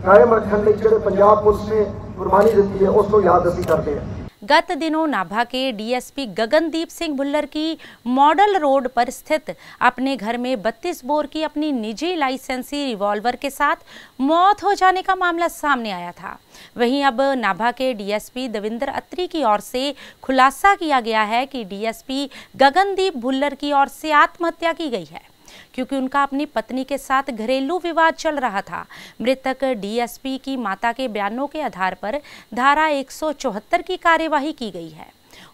ਕਾਇਮ ਰੱਖਣ ਲਈ ਜਿਹੜੇ ਪੰਜਾਬ ਪੁਲਿਸ ਨੇ ਕੁਰਬਾਨੀ ਦਿੱਤੀ ਹੈ, ਉਸ ਨੂੰ ਯਾਦ ਅਸੀਂ ਕਰਦੇ ਹਾਂ। गत दिनों नाभा के डीएसपी गगनदीप सिंह भुल्लर की मॉडल रोड पर स्थित अपने घर में 32 बोर की अपनी निजी लाइसेंसी रिवॉल्वर के साथ मौत हो जाने का मामला सामने आया था। वहीं अब नाभा के डीएसपी दविंदर अत्री की ओर से खुलासा किया गया है कि डीएसपी गगनदीप भुल्लर की ओर से आत्महत्या की गई है। क्योंकि उनका अपनी पत्नी के साथ घरेलू विवाद चल रहा था मृतक डीएसपी की माता के बयानों के आधार पर धारा 174 की कार्यवाही की गई है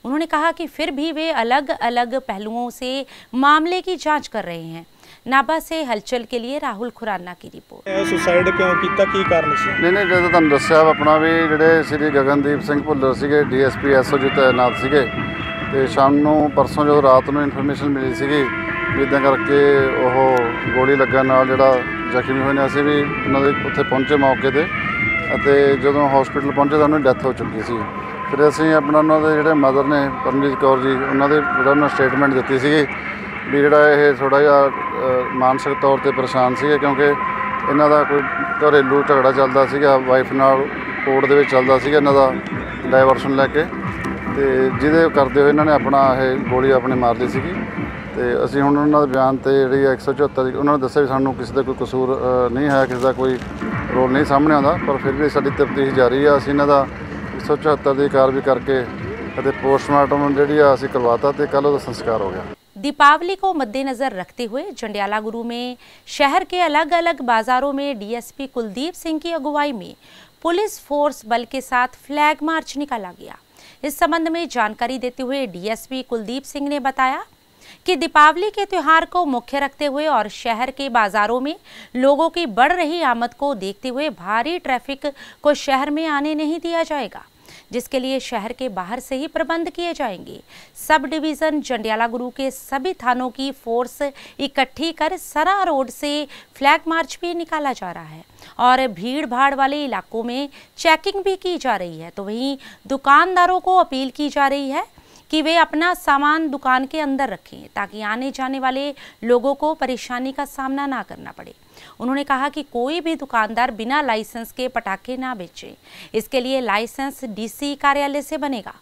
उन्होंने कहा कि फिर भी वे अलग अलग पहलुओं से मामले की जांच कर रहे हैं नाभा से हलचल के लिए राहुल खुराना की रिपोर्ट ਸੁਸਾਈਡ ਕਿਉਂ ਕੀਤਾ ਕੀ ਕਾਰਨ ਸੀ ਨਹੀਂ ਨਹੀਂ ਜਦੋਂ ਤੁਹਾਨੂੰ ਦੱਸਿਆ ਵਾ ਆਪਣਾ ਵੀ ਜਿਹੜੇ ਸ੍ਰੀ ਗਗਨਦੀਪ ਸਿੰਘ ਭੁੱਲਰ ਸੀਗੇ ਡੀਐਸਪੀ ਐਸਓ ਜੀ ਤਾਇਨਾਤ ਸੀਗੇ ਤੇ ਸ਼ਾਮ ਨੂੰ ਪਰਸੋਂ ਜਦੋਂ ਰਾਤ ਨੂੰ ਇਨਫੋਰਮੇਸ਼ਨ ਮਿਲੀ ਸੀਗੀ ਵੀ ਇੱਦਾਂ ਕਰਕੇ ਉਹ ਗੋਲੀ ਲੱਗਣ ਨਾਲ ਜਿਹੜਾ ਜ਼ਖਮੀ ਹੋਏ ਨੇ, ਅਸੀਂ ਵੀ ਉਹਨਾਂ ਦੇ ਉੱਥੇ ਪਹੁੰਚੇ ਮੌਕੇ ਤੇ ਅਤੇ ਜਦੋਂ ਹਸਪੀਟਲ ਪਹੁੰਚੇ ਤਾਂ ਉਹਨਾਂ ਦੀ ਡੈਥ ਹੋ ਚੁੱਕੀ ਸੀ। ਫਿਰ ਅਸੀਂ ਆਪਣਾ ਉਹਨਾਂ ਦੇ ਜਿਹੜੇ ਮਦਰ ਨੇ ਪਰਮਜੀਤ ਕੌਰ ਜੀ, ਉਹਨਾਂ ਦੇ ਜਿਹੜਾ ਉਹਨਾਂ ਸਟੇਟਮੈਂਟ ਦਿੱਤੀ ਸੀਗੀ ਵੀ ਜਿਹੜਾ ਇਹ ਥੋੜਾ ਜਿਹਾ ਮਾਨਸਿਕ ਤੌਰ ਤੇ ਪਰੇਸ਼ਾਨ ਸੀਗੇ ਕਿਉਂਕਿ ਇਹਨਾਂ ਦਾ ਕੋਈ ਘਰੇਲੂ ਝਗੜਾ ਚੱਲਦਾ ਸੀਗਾ ਵਾਈਫ ਨਾਲ ਕੋਰਟ ਦੇ ਵਿੱਚ ਚੱਲਦਾ ਸੀਗਾ ਇਹਨਾਂ ਦਾ ਡਾਈਵਰਸ਼ਨ ਲੈ ਕੇ ਤੇ ਜਿਹਦੇ ਕਰਦੇ ਹੋਏ ਇਹਨਾਂ ਨੇ ਆਪਣਾ ਇਹ ਗੋਲੀ ਆਪਣੇ ਮਾਰ ਲਈ ਸੀਗੀ। ਤੇ ਅਸੀਂ ਹੁਣ ਉਹਨਾਂ ਦੇ ਬਿਆਨ ਤੇ ਜਿਹੜੀ 174 ਦੀ ਉਹਨਾਂ ਨੇ ਦੱਸਿਆ ਵੀ ਸਾਨੂੰ ਕਿਸੇ ਦਾ ਕੋਈ ਕਸੂਰ ਅ, ਨਹੀਂ ਹੈ ਕਿਸੇ ਦਾ ਕੋਈ ਰੋਲ ਨਹੀਂ ਸਾਹਮਣੇ ਆਉਂਦਾ ਪਰ ਫਿਰ ਵੀ ਸਾਡੀ ਤਫਤੀਸ਼ ਜਾਰੀ ਆ ਅਸੀਂ ਇਹਨਾਂ ਦਾ 174 ਦੀ ਕਾਰਵਾਈ ਕਰਕੇ ਅਤੇ ਪੋਸਟਮਾਰਟਮ ਜਿਹੜੀ ਆ ਅਸੀਂ ਕਰਵਾਤਾ ਤੇ ਕੱਲ੍ਹ ਉਹਦਾ ਸੰਸਕਾਰ ਹੋ ਗਿਆ दीपावली को मद्देनजर रखते हुए जंडियाला गुरु में शहर के अलग अलग बाजारों में डीएसपी कुलदीप सिंह की अगुवाई में पुलिस फोर्स बल के साथ फ्लैग मार्च निकाला गया इस संबंध में जानकारी देते हुए डीएसपी कुलदीप सिंह ने बताया कि दीपावली के त्यौहार को मुख्य रखते हुए और शहर के बाजारों में लोगों की बढ़ रही आमद को देखते हुए भारी ट्रैफ़िक को शहर में आने नहीं दिया जाएगा, जिसके लिए शहर के बाहर से ही प्रबंध किए जाएँगे। सब डिवीज़न जंडियाला गुरु के सभी थानों की फोर्स इकट्ठी कर सरा रोड से फ्लैग मार्च भी निकाला जा रहा है और भीड़ भाड़ वाले इलाकों में चेकिंग भी की जा रही है। तो वहीं दुकानदारों को अपील की जा रही है कि वे अपना सामान दुकान के अंदर रखें, ताकि आने जाने वाले लोगों को परेशानी का सामना ना करना पड़े। उन्होंने कहा कि कोई भी दुकानदार बिना लाइसेंस के पटाखे ना बेचे, इसके लिए लाइसेंस डीसी कार्यालय से बनेगा।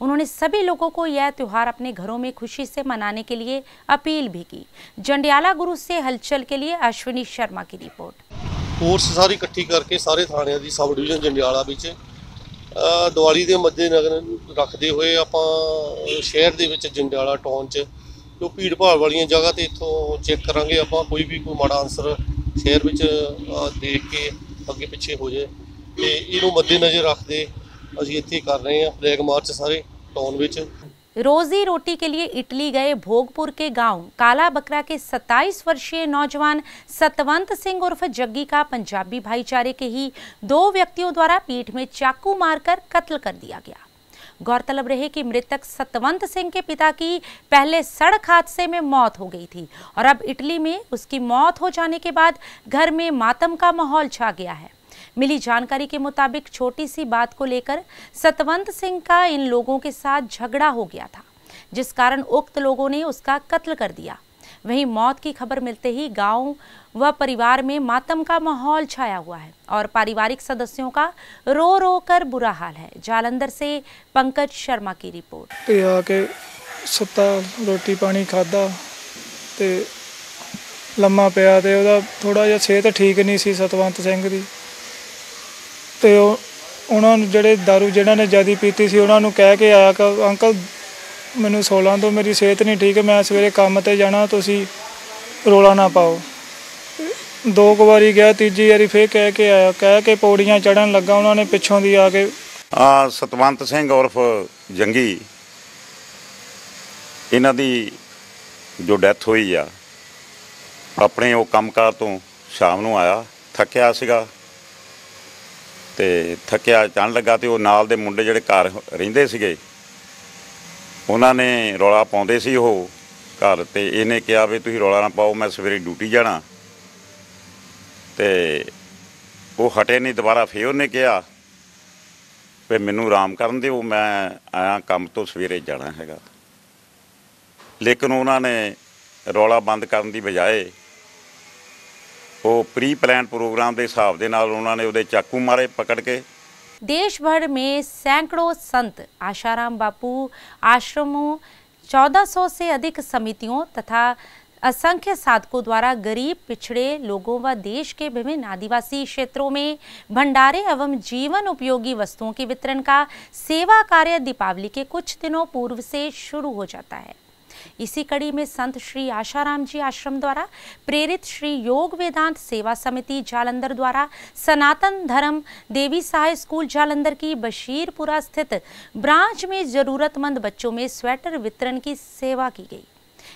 उन्होंने सभी लोगों को यह त्यौहार अपने घरों में खुशी से मनाने के लिए अपील भी की। जंडियाला गुरु से हलचल के लिए अश्विनी शर्मा की रिपोर्ट। फोर्स सारी इकट्ठी करके सारे थाने की सब डिवीज़न जंडियाला ਦੀਵਾਲੀ ਦੇ ਮੱਦੇਨਜ਼ਰ ਰੱਖਦੇ ਹੋਏ ਆਪਾਂ ਸ਼ਹਿਰ ਦੇ ਵਿੱਚ ਜੰਡਿਆਲਾ ਟਾਊਨ 'ਚ, ਜੋ ਭੀੜ ਭਾੜ ਵਾਲੀਆਂ ਜਗ੍ਹਾ ਤੇ ਇੱਥੋਂ ਚੈੱਕ ਕਰਾਂਗੇ ਆਪਾਂ, ਕੋਈ ਵੀ ਕੋਈ ਮਾੜਾ ਅਨਸਰ ਸ਼ਹਿਰ ਵਿੱਚ ਦੇਖ ਕੇ ਅੱਗੇ ਪਿੱਛੇ ਹੋ ਜਾਏ। ਤੇ ਇਹਨੂੰ ਮੱਦੇਨਜ਼ਰ ਰੱਖਦੇ ਅਸੀਂ ਇੱਥੇ ਕਰ ਰਹੇ ਹਾਂ, ਫਲੈਗ ਮਾਰਚ ਸਾਰੇ ਟਾਊਨ ਵਿੱਚ। रोजी रोटी के लिए इटली गए भोगपुर के गाँव, काला बकरा के 27 वर्षीय नौजवान सतवंत सिंह उर्फ़ जग्गी का पंजाबी भाईचारे के ही दो व्यक्तियों द्वारा पीठ में चाकू मारकर कत्ल कर दिया गया। गौरतलब रहे कि मृतक सतवंत सिंह के पिता की पहले सड़क हादसे में मौत हो गई थी और अब इटली में उसकी मौत हो जाने के बाद घर में मातम का माहौल छा गया है। मिली जानकारी के मुताबिक छोटी सी बात को लेकर सतवंत सिंह का इन लोगों के साथ झगड़ा हो गया था जिस कारण उक्त लोगों ने उसका कत्ल कर दिया वहीं मौत की खबर मिलते ही गांव व परिवार में मातम का माहौल छाया हुआ है और पारिवारिक सदस्यों का रो रो कर बुरा हाल है जालंधर से पंकज शर्मा की रिपोर्ट ਤੇ ਆ ਕੇ ਸੁੱਤਾ ਰੋਟੀ ਪਾਣੀ ਖਾਦਾ ਤੇ ਲੰਮਾ ਪਿਆ ਤੇ ਉਹਦਾ ਥੋੜਾ ਜਿਹਾ ਸਿਹਤ ਠੀਕ ਨਹੀਂ ਸੀ ਸਤਵੰਤ ਸਿੰਘ ਦੀ ਤੇ ਉਹ, ਉਹਨਾਂ ਨੂੰ ਜਿਹੜੇ दारू ਜਿਹਨਾਂ ਨੇ ਜਿਆਦੀ ਪੀਤੀ ਸੀ, ਉਹਨਾਂ ਨੂੰ ਕਹਿ ਕੇ ਆਇਆ ਕਿ ਅੰਕਲ, ਮੈਨੂੰ 16 ਤੋਂ ਮੇਰੀ ਸਿਹਤ ਨਹੀਂ ਠੀਕ, ਮੈਂ ਸਵੇਰੇ ਕੰਮ ਤੇ ਜਾਣਾ, ਤੁਸੀਂ ਰੋਲਾ ਨਾ ਪਾਓ। ਦੋ ਕੁ ਵਾਰੀ ਗਿਆ, ਤੀਜੀ ਵਾਰੀ ਫੇਰ ਕਹਿ ਕੇ ਆਇਆ, ਕਹਿ ਕੇ ਪੌੜੀਆਂ ਚੜਨ ਲੱਗਾ, ਉਹਨਾਂ ਨੇ ਪਿੱਛੋਂ ਦੀ ਆ ਕੇ ਆ ਸਤਵੰਤ ਸਿੰਘ ਉਰਫ ਜੰਗੀ, ਇਹਨਾਂ ਦੀ ਜੋ ਡੈਥ ਹੋਈ ਆ, ਆਪਣੇ ਉਹ ਕੰਮਕਾਰ ਤੋਂ ਸ਼ਾਮ ਨੂੰ ਆਇਆ, ਥੱਕਿਆ ਸੀਗਾ। ਤੇ ਥੱਕਿਆ, ਜਾਣ ਲੱਗਾ ਤੇ ਉਹ ਨਾਲ ਦੇ ਮੁੰਡੇ ਜਿਹੜੇ ਘਰ ਰਹਿੰਦੇ ਸੀਗੇ, ਉਹਨਾਂ ਨੇ ਰੌਲਾ ਪਾਉਂਦੇ ਸੀ ਉਹ ਘਰ ਤੇ ਇਹਨੇ ਕਿਹਾ ਵੀ ਤੁਸੀਂ ਰੌਲਾ ਨਾ ਪਾਓ, ਮੈਂ ਸਵੇਰੇ ਡਿਊਟੀ ਜਾਣਾ। ਤੇ ਉਹ ਹਟੇ ਨਹੀਂ, ਦੁਬਾਰਾ ਫੇਰ ਉਹਨੇ ਕਿਹਾ ਵੀ ਮੈਨੂੰ ਆਰਾਮ ਕਰਨ ਦਿਓ, ਮੈਂ ਆਇਆ ਕੰਮ ਤੋਂ ਸਵੇਰੇ ਜਾਣਾ ਹੈਗਾ। ਲੇਕਿਨ ਉਹਨਾਂ ਨੇ ਰੌਲਾ ਬੰਦ ਕਰਨ ਦੀ ਬਜਾਏ ਉਹ ਪ੍ਰੀ ਪਲਾਨ ਪ੍ਰੋਗਰਾਮ ਦੇ ਹਿਸਾਬ ਦੇ ਨਾਲ ਉਹਨਾਂ ਨੇ ਉਹਦੇ ਚਾਕੂ ਮਾਰੇ ਪਕੜ ਕੇ देश भर में सैकड़ों संत आशाराम बापू आश्रमों 1400 से अधिक समितियों तथा असंख्य साधकों द्वारा गरीब पिछड़े लोगों व देश के विभिन्न आदिवासी क्षेत्रों में भंडारे एवं जीवन उपयोगी वस्तुओं के वितरण का सेवा कार्य दीपावली के कुछ दिनों पूर्व से शुरू हो जाता है इसी कड़ी में संत श्री आशाराम जी आश्रम द्वारा प्रेरित श्री योग वेदांत सेवा समिति जालंधर द्वारा सनातन धर्म देवी सहाय स्कूल जालंधर की बशीरपुरा स्थित ब्रांच में जरूरतमंद बच्चों में स्वेटर वितरण की सेवा की गई।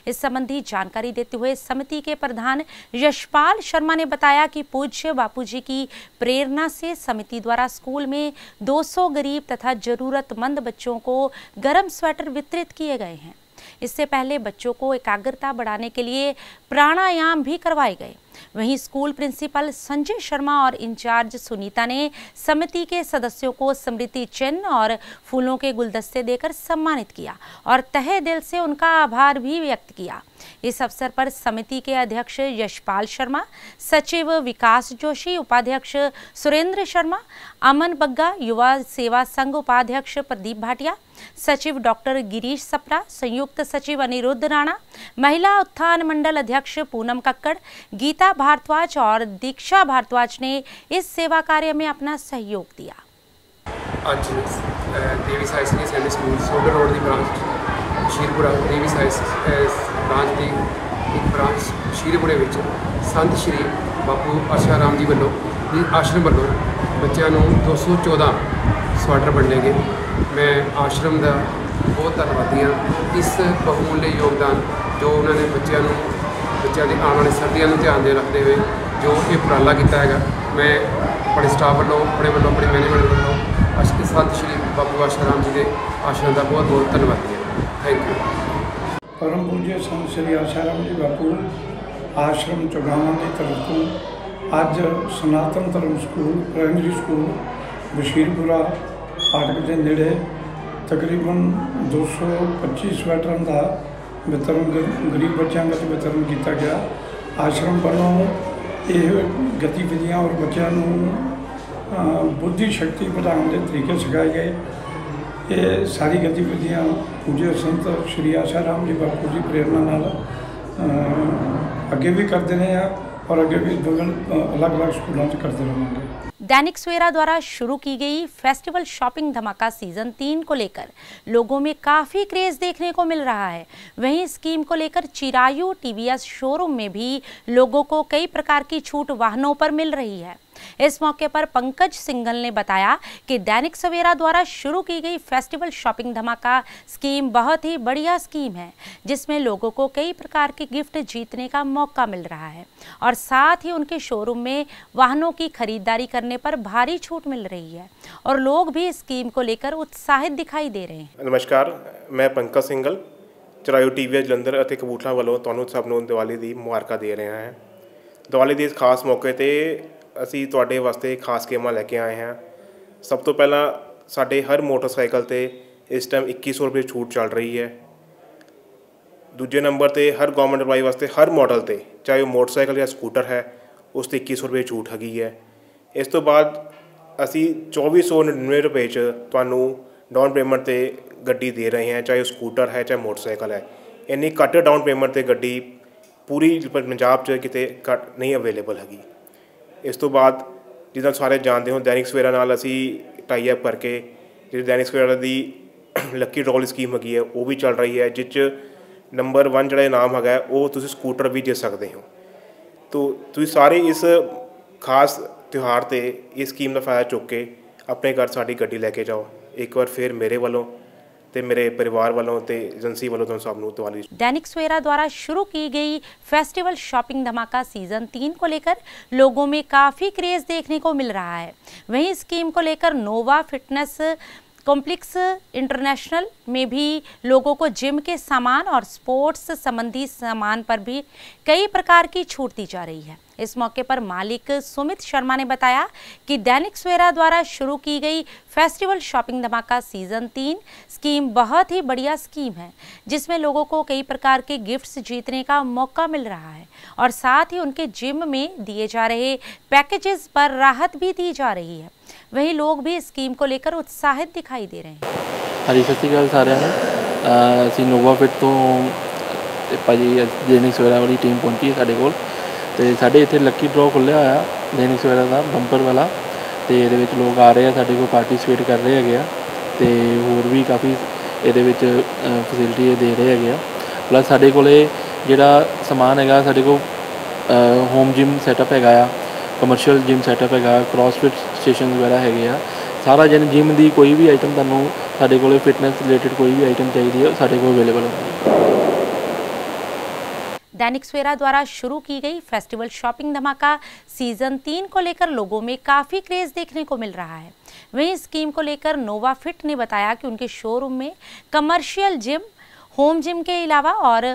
इस संबंधी जानकारी देते हुए समिति के प्रधान यशपाल शर्मा ने बताया कि पूज्य बापूजी की प्रेरणा से समिति द्वारा स्कूल में 200 गरीब तथा जरूरतमंद बच्चों को गर्म स्वेटर वितरित किए गए हैं। इससे पहले बच्चों को एकाग्रता बढ़ाने के लिए प्राणायाम भी करवाए गए। वहीं स्कूल प्रिंसिपल संजय शर्मा और इंचार्ज सुनीता ने समिति के सदस्यों को स्मृति चिन्ह और फूलों के गुलदस्ते देकर सम्मानित किया और तहे दिल से उनका आभार भी व्यक्त किया। इस अवसर पर समिति के अध्यक्ष यशपाल शर्मा सचिव विकास जोशी उपाध्यक्ष सुरेंद्र शर्मा अमन बग्गा युवा सेवा संघ उपाध्यक्ष प्रदीप भाटिया सचिव डॉक्टर गिरीश सप्रा संयुक्त सचिव अनिरुद्ध राणा महिला उत्थान मंडल अध्यक्ष पूनम कक्कड़ गीता भारद्वाज और दीक्षा भारद्वाज ने इस सेवा कार्य में अपना सहयोग दिया ਅੱਜ ਅ, Devi science secondary secondary school Sodar road ਦੀ ਬ੍ਰਾਂਚ ਸ਼ੀਰਪੁਰਾ ਦੇਵੀ ਸਾਇੰਸ ਬ੍ਰਾਂਚ ਦੀ, ਇੱਕ ਬ੍ਰਾਂਚ ਸ਼ੀਰਪੁਰੇ ਵਿੱਚ ਸੰਤ ਸ਼੍ਰੀ ਬਾਪੂ ਆਸ਼ਾਰਾਮ ਜੀ ਵੱਲੋਂ ਜੀ ਆਸ਼ਰਮ ਵੱਲੋਂ ਬੱਚਿਆਂ ਨੂੰ 214 ਸਵਾਟਰ ਵੰਡੇ ਗਏ। ਮੈਂ ਆਸ਼ਰਮ ਦਾ ਬਹੁਤ ਧੰਨਵਾਦੀ ਹਾਂ। ਇਸ ਬਹੁਮੁੱਲੇ ਯੋਗਦਾਨ ਜੋ ਉਹਨਾਂ ਨੇ ਬੱਚਿਆਂ ਨੂੰ, ਬੱਚਿਆਂ ਦੀ ਆਉਣ ਵਾਲੀ ਸਰਦੀਆਂ ਨੂੰ ਧਿਆਨ ਦੇ ਰੱਖਦੇ ਹੋਏ ਜੋ ਇਹ ਉਪਰਾਲਾ ਕੀਤਾ ਹੈਗਾ, ਮੈਂ ਆਪਣੇ ਸਟਾਫ ਵੱਲੋਂ, ਆਪਣੇ ਵੱਲੋਂ, ਆਪਣੇ ਮੈਨੇਜਮੈਂਟ ਵੱਲੋਂ ਅਸ਼ਕ ਸੰਤ ਸ਼੍ਰੀ ਬਾਬੂ ਆਸ਼ਾਰਾਮ ਜੀ ਦੇ ਆਸ਼ਰਮ ਦਾ ਬਹੁਤ ਬਹੁਤ ਧੰਨਵਾਦੀ ਹਾਂ। Thank you. ਪਰਮ ਪੂਜਯ ਸੰਤ ਸ੍ਰੀ ਆਸ਼ਾਰਾਮ ਜੀ ਬਾਪੂ ਆਸ਼ਰਮ ਚੁਗਾਵਾਂ ਦੀ ਤਰਫ ਤੋਂ ਅੱਜ ਸਨਾਤਨ ਧਰਮ ਸਕੂਲ ਪ੍ਰਾਇਮਰੀ ਸਕੂਲ, ਬਸ਼ੀਰਪੁਰਾ ਫਾਟਕ ਦੇ ਨੇੜੇ ਤਕਰੀਬਨ 225 ਸਵੈਟਰਾਂ ਦਾ ਵਿਤਰਨ ਗਰੀਬ ਬੱਚਿਆਂ ਵਿੱਚ ਵਿਤਰਨ ਕੀਤਾ ਗਿਆ। ਆਸ਼ਰਮ ਵੱਲੋਂ ਇਹ ਗਤੀਵਿਧੀਆਂ ਔਰ ਬੱਚਿਆਂ ਨੂੰ ਬੁੱਧੀ ਸ਼ਕਤੀ ਵਧਾਉਣ ਦੇ ਤਰੀਕੇ ਸਿਖਾਏ ਗਏ। ये सारी गतिविधियाँ पूज्य संत श्री आशा राम जी बापू जी प्रेरणा नाल अगे भी करते रहे हैं और अगे भी अलग अलग स्कूलों से करते रहेंगे दैनिक सवेरा द्वारा शुरू की गई फेस्टिवल शॉपिंग धमाका सीज़न तीन को लेकर लोगों में काफ़ी क्रेज देखने को मिल रहा है वहीं स्कीम को लेकर चिरायु टीवीएस शोरूम में भी लोगों को कई प्रकार की छूट वाहनों पर मिल रही है इस मौके पर पंकज सिंगल ने बताया कि दैनिक सवेरा द्वारा शुरू की गई फेस्टिवल शॉपिंग धमाका स्कीम बहुत ही बढ़िया स्कीम है जिसमें लोगों को कई प्रकार के गिफ्ट जीतने का मौका मिल रहा है और साथ ही उनके शोरूम में वाहनों की खरीदारी करने पर भारी छूट मिल रही है और लोग भी इस स्कीम को लेकर उत्साहित दिखाई दे रहे हैं ਨਮਸਕਾਰ ਮੈਂ ਪੰਕਜ ਸਿੰਗਲ ਚਰਾਇਓ ਟੀਵੀ ਜਲੰਧਰ ਅਤੇ ਕਬੂਤਰਾਂ ਵੱਲੋਂ ਤੁਹਾਨੂੰ ਸਭ ਨੂੰ ਦੀਵਾਲੀ ਦੀ ਮੁਬਾਰਕਾਂ ਦੇ ਰਹੇ ਹਾਂ ਦੀਵਾਲੀ ਦੇ ਇਸ ਖਾਸ ਮੌਕੇ ਤੇ ਅਸੀਂ ਤੁਹਾਡੇ ਵਾਸਤੇ ਖਾਸ ਸਕੀਮਾਂ ਲੈ ਕੇ ਆਏ ਹਾਂ। ਸਭ ਤੋਂ ਪਹਿਲਾਂ ਸਾਡੇ ਹਰ ਮੋਟਰਸਾਈਕਲ ਤੇ ਇਸ ਟਾਈਮ ਇੱਕੀ ਸੌ ਰੁਪਏ ਛੂਟ ਚੱਲ ਰਹੀ ਹੈ। ਦੂਜੇ ਨੰਬਰ ਤੇ ਹਰ ਗਵਰਨਮੈਂਟ ਐਮਪਲਾਈ ਵਾਸਤੇ ਹਰ ਮਾਡਲ ਤੇ, ਚਾਹੇ ਉਹ ਮੋਟਰਸਾਈਕਲ ਜਾਂ ਸਕੂਟਰ ਹੈ, ਉਸ ਤੇ 2100 ਰੁਪਏ ਛੂਟ ਹੈਗੀ ਹੈ। ਇਸ ਤੋਂ ਬਾਅਦ ਅਸੀਂ 2499 ਰੁਪਏ 'ਚ ਤੁਹਾਨੂੰ ਡਾਊਨ ਪੇਮੈਂਟ ਤੇ ਗੱਡੀ ਦੇ ਰਹੇ ਹਾਂ, ਚਾਹੇ ਉਹ ਸਕੂਟਰ ਹੈ ਚਾਹੇ ਮੋਟਰਸਾਈਕਲ ਹੈ। ਇੰਨੀ ਘੱਟ ਡਾਊਨ ਪੇਮੈਂਟ ਤੇ ਗੱਡੀ ਪੂਰੀ ਪੰਜਾਬ 'ਚ ਕਿਤੇ ਘੱਟ ਨਹੀਂ ਅਵੇਲੇਬਲ ਹੈਗੀ। ਇਸ ਤੋਂ ਬਾਅਦ ਜਿੱਦਾਂ ਸਾਰੇ ਜਾਣਦੇ ਹੋ, ਦੈਨਿਕ ਸਵੇਰਾ ਨਾਲ ਅਸੀਂ ਟਾਈ ਅਪ ਕਰਕੇ, ਜਿਹੜੀ ਦੈਨਿਕ ਸਵੇਰਾ ਦੀ ਲੱਕੀ ਡਰਾਲ ਸਕੀਮ ਹੈਗੀ ਹੈ, ਉਹ ਵੀ ਚੱਲ ਰਹੀ ਹੈ ਜਿਸ 'ਚ ਨੰਬਰ 1 ਜਿਹੜਾ ਇਨਾਮ ਹੈਗਾ, ਉਹ ਤੁਸੀਂ ਸਕੂਟਰ ਵੀ ਜਿੱਤ ਸਕਦੇ ਹੋ। ਤੋ ਤੁਸੀਂ ਸਾਰੇ ਇਸ ਖਾਸ ਤਿਉਹਾਰ ਤੇ ਇਸ ਸਕੀਮ ਦਾ ਫਾਇਦਾ ਚੁੱਕ ਕੇ ਆਪਣੇ ਘਰ ਸਾਡੀ ਗੱਡੀ ਲੈ ਕੇ ਜਾਓ। ਇੱਕ ਵਾਰ ਫਿਰ ਮੇਰੇ ਵੱਲੋਂ ਤੇ ਮੇਰੇ ਪਰਿਵਾਰ ਵੱਲੋਂ ਤੇ ਏਜੰਸੀ ਵੱਲੋਂ ਤੁਹਾਨੂੰ ਸਭ ਨੂੰ ਦੀਵਾਲੀ दैनिक सवेरा द्वारा शुरू की गई फेस्टिवल शॉपिंग धमाका सीजन तीन को लेकर लोगों में काफ़ी क्रेज देखने को मिल रहा है वहीं स्कीम को लेकर नोवा फिटनेस कॉम्प्लेक्स इंटरनेशनल में भी लोगों को जिम के सामान और स्पोर्ट्स संबंधी सामान पर भी कई प्रकार की छूट दी जा रही है इस मौके पर मालिक सुमित शर्मा ने बताया कि दैनिक सवेरा द्वारा शुरू की गई फेस्टिवल शॉपिंग धमाका सीजन तीन स्कीम बहुत ही बढ़िया स्कीम है जिसमें लोगों को कई प्रकार के गिफ्ट्स जीतने का मौका मिल रहा है और साथ ही उनके जिम में दिए जा रहे पैकेजेस पर राहत भी दी जा रही है वहीं लोग भी इस स्कीम को लेकर उत्साहित दिखाई दे रहे हैं ਹਾਂਜੀ ਸਤਿ ਸ਼੍ਰੀ ਅਕਾਲ ਸਾਰਿਆਂ ਨੂੰ ਅਹ ਅਸੀਂ ਨੋਵਾ ਫਿਟ ਤੋਂ ਤੇ ਭਾਜੀ ਦੈਨਿਕ ਸਵੇਰਾ ਵਾਲੀ ਟੀਮ ਪਹੁੰਚੀ ਹੈ ਸਾਡੇ ਕੋਲ ਤੇ ਸਾਡੇ ਇੱਥੇ ਲੱਕੀ ਡਰਾਅ ਖੁੱਲ੍ਹਿਆ ਹੋਇਆ ਦੈਨਿਕ ਸਵੇਰਾ ਦਾ ਬੰਪਰ ਵਾਲਾ। ਤੇ ਇਹਦੇ ਵਿੱਚ ਲੋਕ ਆ ਰਹੇ ਆ, ਸਾਡੇ ਕੋਲ ਪਾਰਟਿਸਿਪੇਟ ਕਰ ਰਹੇ ਹੈਗੇ ਆ। ਤੇ ਹੋਰ ਵੀ ਕਾਫੀ ਇਹਦੇ ਵਿੱਚ ਫੈਸਿਲਿਟੀ ਇਹ ਦੇ ਰਹੇ ਹੈਗੇ ਆ। ਪਲੱਸ ਸਾਡੇ ਕੋਲੇ ਜਿਹੜਾ ਸਮਾਨ ਹੈਗਾ, ਸਾਡੇ ਕੋਲ ਹੋਮ ਜਿਮ ਸੈਟਅਪ ਹੈਗਾ ਆ ਕਮਰਸ਼ੀਅਲ ਜਿਮ ਸੈਟਅਪ ਹੈਗਾ ਕ੍ਰਾਸਫਿਟ ਸਟੇਸ਼ਨ ਵਗੈਰਾ ਹੈਗੇ ਆ। ਸਾਰਾ ਜਨ ਜਿਮ ਦੀ ਕੋਈ ਵੀ ਆਈਟਮ ਤੁਹਾਨੂੰ ਸਾਡੇ ਕੋਲੇ ਫਿਟਨੈਸ ਰਿਲੇਟਡ ਕੋਈ ਵੀ ਆਈਟਮ ਚਾਹੀਦੀ ਹੈ ਸਾਡੇ ਕੋਲ ਅਵੇਲੇਬਲ ਹੁੰਦੀ ਹੈ। दैनिक सवेरा द्वारा शुरू की गई फेस्टिवल शॉपिंग धमाका सीज़न तीन को लेकर लोगों में काफ़ी क्रेज देखने को मिल रहा है। वहीं स्कीम को लेकर नोवा फिट ने बताया कि उनके शोरूम में कमर्शियल जिम, होम जिम के अलावा और